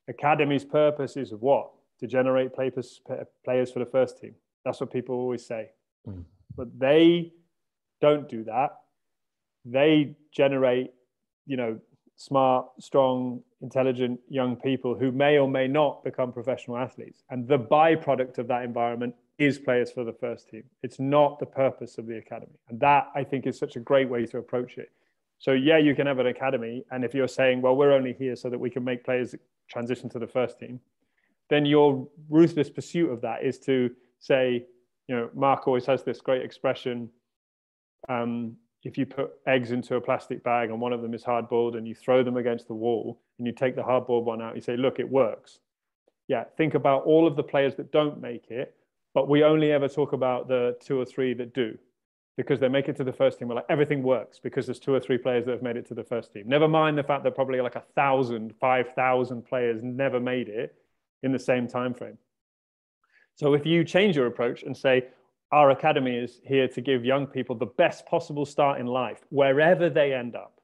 academy's purpose is what to generate players, players for the first team. That's what people always say. Mm. But they don't do that. They generate, you know, smart, strong, intelligent young people who may or may not become professional athletes. And the byproduct of that environment is players for the first team. It's not the purpose of the academy. And that I think is such a great way to approach it. So yeah, you can have an academy. And if you're saying, well, we're only here so that we can make players transition to the first team, then your ruthless pursuit of that is to say, you know, Mark always has this great expression. Um, if you put eggs into a plastic bag and one of them is hard boiled and you throw them against the wall and you take the hard boiled one out, you say, look, it works. Yeah, think about all of the players that don't make it, but we only ever talk about the two or three that do because they make it to the first team. We're like, everything works because there's two or three players that have made it to the first team. Never mind the fact that probably like a thousand, five thousand players never made it in the same time frame. So if you change your approach and say, our academy is here to give young people the best possible start in life, wherever they end up.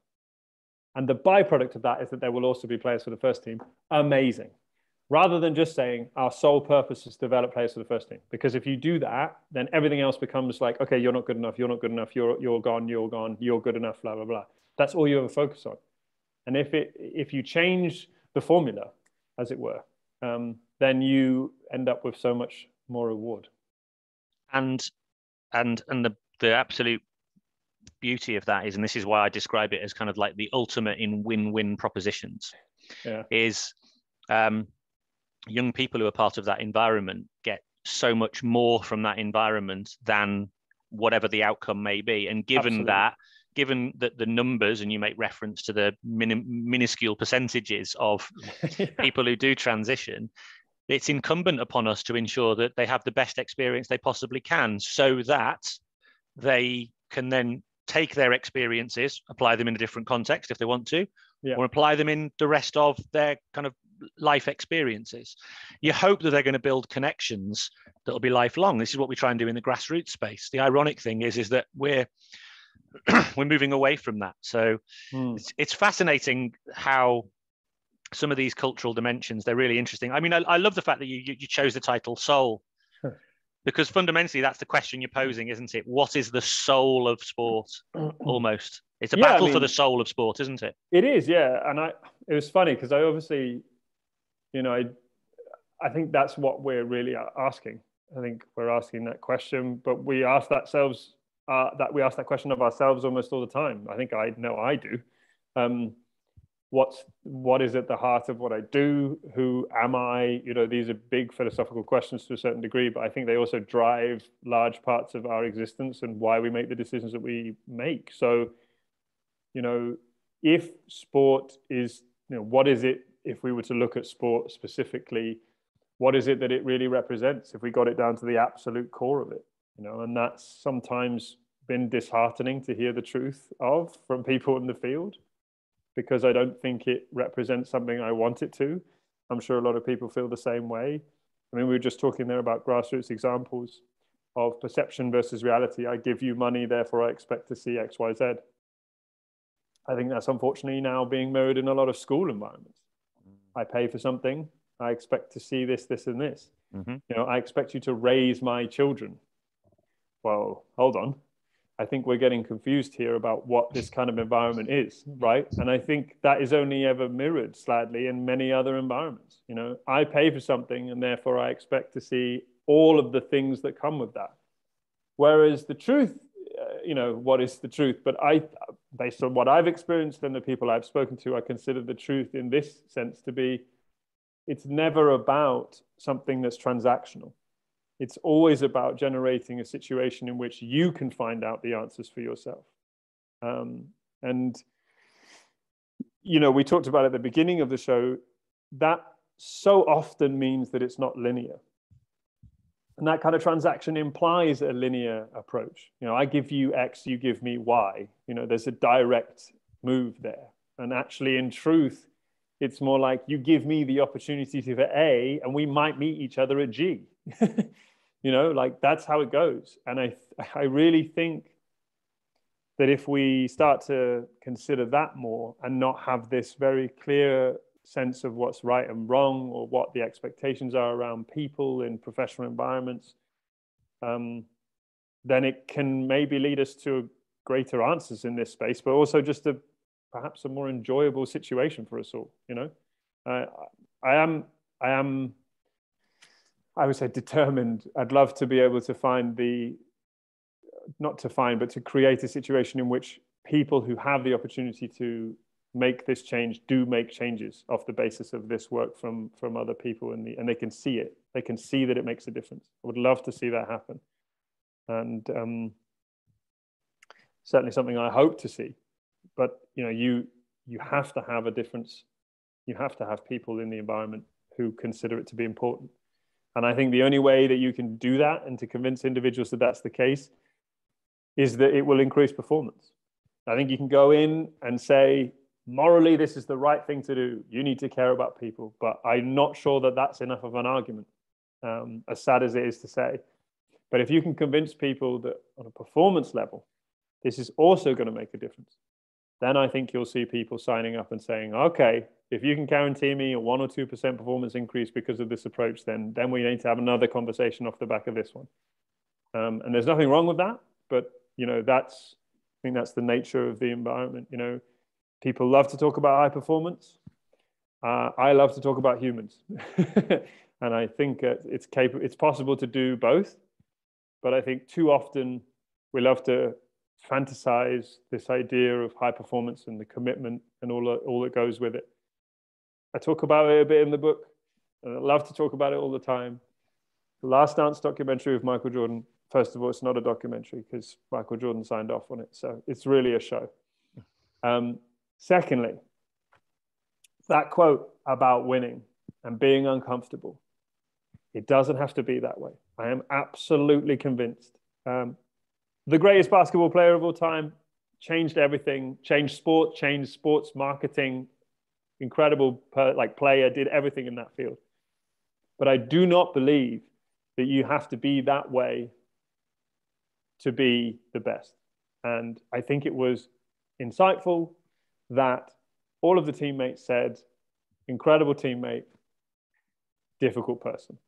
And the byproduct of that is that there will also be players for the first team. Amazing. Rather than just saying our sole purpose is to develop players for the first team. Because if you do that, then everything else becomes like, okay, you're not good enough, you're not good enough, you're, you're gone, you're gone, you're good enough, blah, blah, blah. That's all you ever focus on. And if, it, if you change the formula, as it were, um, then you end up with so much more reward and and and the the absolute beauty of that is, and this is why I describe it as kind of like the ultimate in win-win propositions, yeah. is um, young people who are part of that environment get so much more from that environment than whatever the outcome may be. And given Absolutely. that, given that the numbers, and you make reference to the minim, minuscule percentages of yeah. people who do transition, it's incumbent upon us to ensure that they have the best experience they possibly can so that they can then take their experiences, apply them in a different context if they want to, yeah. or apply them in the rest of their kind of life experiences. You hope that they're going to build connections that'll be lifelong. This is what we try and do in the grassroots space. The ironic thing is, is that we're we're moving away from that. So mm. it's, it's fascinating how some of these cultural dimensions they're really interesting i mean i, I love the fact that you, you chose the title soul because fundamentally that's the question you're posing isn't it what is the soul of sport almost it's a yeah, battle I mean, for the soul of sport isn't it it is yeah and i it was funny because i obviously you know i i think that's what we're really asking i think we're asking that question but we ask ourselves uh, that we ask that question of ourselves almost all the time i think i know i do um, what's what is at the heart of what I do? Who am I? You know, these are big philosophical questions to a certain degree, but I think they also drive large parts of our existence and why we make the decisions that we make. So, you know, if sport is, you know, what is it if we were to look at sport specifically? What is it that it really represents if we got it down to the absolute core of it? You know, and that's sometimes been disheartening to hear the truth of from people in the field because I don't think it represents something I want it to. I'm sure a lot of people feel the same way. I mean, we were just talking there about grassroots examples of perception versus reality. I give you money, therefore I expect to see X, Y, Z. I think that's unfortunately now being mirrored in a lot of school environments. I pay for something, I expect to see this, this, and this. Mm-hmm. You know, I expect you to raise my children. Well, hold on. I think we're getting confused here about what this kind of environment is, right? And I think that is only ever mirrored slightly in many other environments. You know, I pay for something and therefore I expect to see all of the things that come with that. Whereas the truth, uh, you know, what is the truth? But I, based on what I've experienced and the people I've spoken to, I consider the truth in this sense to be it's never about something that's transactional it's always about generating a situation in which you can find out the answers for yourself. Um, and, you know, we talked about at the beginning of the show, that so often means that it's not linear. And that kind of transaction implies a linear approach. You know, I give you X, you give me Y. You know, there's a direct move there. And actually, in truth, it's more like you give me the opportunity to A, and we might meet each other at G. you know like that's how it goes and i i really think that if we start to consider that more and not have this very clear sense of what's right and wrong or what the expectations are around people in professional environments, um, then it can maybe lead us to greater answers in this space, but also just a perhaps a more enjoyable situation for us all. You know, uh, I am I am I would say determined. I'd love to be able to find the not to find, but to create a situation in which people who have the opportunity to make this change do make changes off the basis of this work from from other people and the, and they can see it. They can see that it makes a difference. I would love to see that happen. And um, certainly something i hope to see. But you know you you have to have a difference. You have to have people in the environment who consider it to be important. And i think the only way that you can do that and to convince individuals that that's the case is that it will increase performance. I think you can go in and say, morally, this is the right thing to do. You need to care about people. But I'm not sure that that's enough of an argument, um, as sad as it is to say. But if you can convince people that on a performance level, this is also going to make a difference, then I think you'll see people signing up and saying, okay, if you can guarantee me a one or two percent performance increase because of this approach, then then we need to have another conversation off the back of this one. Um, and there's nothing wrong with that, but you know that's I think that's the nature of the environment. You know, people love to talk about high performance. Uh, I love to talk about humans, and I think it's capable. It's possible to do both, but I think too often we love to fantasize this idea of high performance and the commitment and all all that goes with it. I talk about it a bit in the book, and I love to talk about it all the time. The Last Dance documentary of Michael Jordan first of all, it's not a documentary because Michael Jordan signed off on it. So it's really a show. Um, secondly, that quote about winning and being uncomfortable, it doesn't have to be that way. I am absolutely convinced. Um, the greatest basketball player of all time changed everything, changed sport, changed sports marketing, incredible per, like player, did everything in that field. But I do not believe that you have to be that way to be the best. And I think it was insightful that all of the teammates said, incredible teammate, difficult person.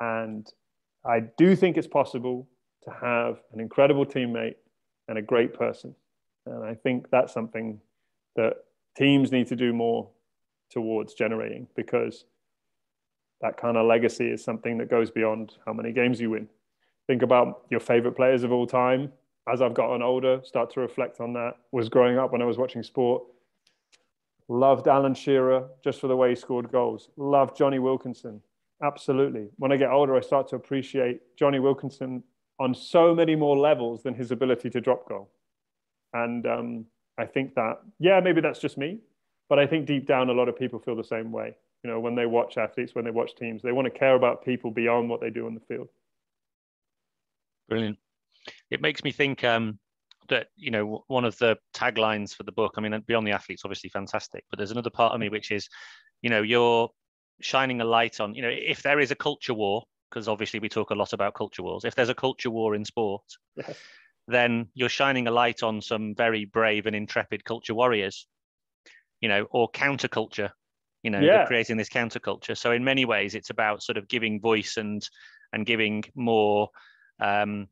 And I do think it's possible to have an incredible teammate and a great person. And I think that's something that teams need to do more towards generating because that kind of legacy is something that goes beyond how many games you win think about your favorite players of all time. As I've gotten older, start to reflect on that. Was growing up when I was watching sport. Loved Alan Shearer just for the way he scored goals. Loved Jonny Wilkinson. Absolutely. When I get older, I start to appreciate Jonny Wilkinson on so many more levels than his ability to drop goal. And um, I think that, yeah, maybe that's just me, but I think deep down, a lot of people feel the same way. You know, when they watch athletes, when they watch teams, they want to care about people beyond what they do on the field. Brilliant. It makes me think um, that you know one of the taglines for the book. I mean, beyond the athletes, obviously fantastic, but there's another part of me which is, you know, you're shining a light on. You know, if there is a culture war, because obviously we talk a lot about culture wars. If there's a culture war in sport, yes. then you're shining a light on some very brave and intrepid culture warriors. You know, or counterculture. You know, yeah. creating this counterculture. So in many ways, it's about sort of giving voice and and giving more um,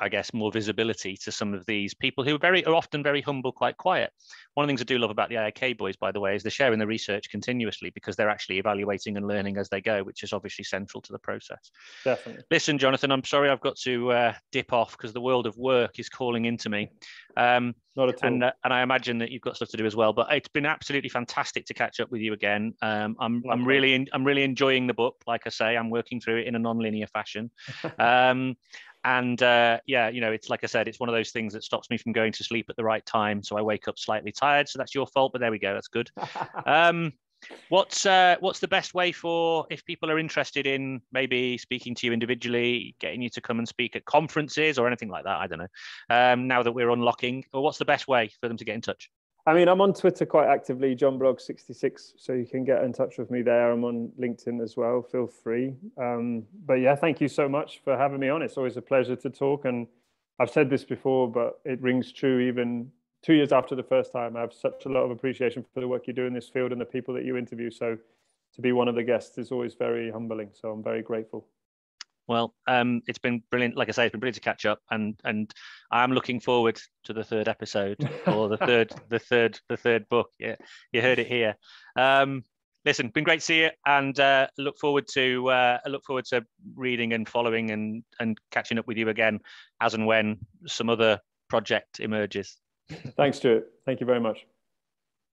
I guess, more visibility to some of these people who are very are often very humble, quite quiet. One of the things I do love about the AIK boys, by the way, is they're sharing the research continuously because they're actually evaluating and learning as they go, which is obviously central to the process. Definitely. Listen, Jonathan, I'm sorry I've got to uh, dip off because the world of work is calling into me. Um, Not at all. And, uh, and I imagine that you've got stuff to do as well. But it's been absolutely fantastic to catch up with you again. Um, I'm I'm really in, I'm really enjoying the book. Like I say, I'm working through it in a non-linear fashion. um, and uh, yeah you know it's like i said it's one of those things that stops me from going to sleep at the right time. So i wake up slightly tired. So that's your fault but there we go. That's good. Um, what's uh, what's the best way for if people are interested in maybe speaking to you individually getting you to come and speak at conferences or anything like that? I don't know. Um, now that we're unlocking or what's the best way for them to get in touch I mean, I'm on Twitter quite actively, JohnBlog66, so you can get in touch with me there. I'm on LinkedIn as well. Feel free. Um, but yeah, thank you so much for having me on. It's always a pleasure to talk. And I've said this before, but it rings true even two years after the first time, I have such a lot of appreciation for the work you do in this field and the people that you interview. So to be one of the guests is always very humbling. So I'm very grateful. Well, um, it's been brilliant. Like I say, it's been brilliant to catch up, and and I'm looking forward to the third episode or the third, the third, the third book. Yeah, you heard it here. Um, listen, been great to see you, and uh, look forward to uh, look forward to reading and following and and catching up with you again as and when some other project emerges. Thanks, Stuart. Thank you very much.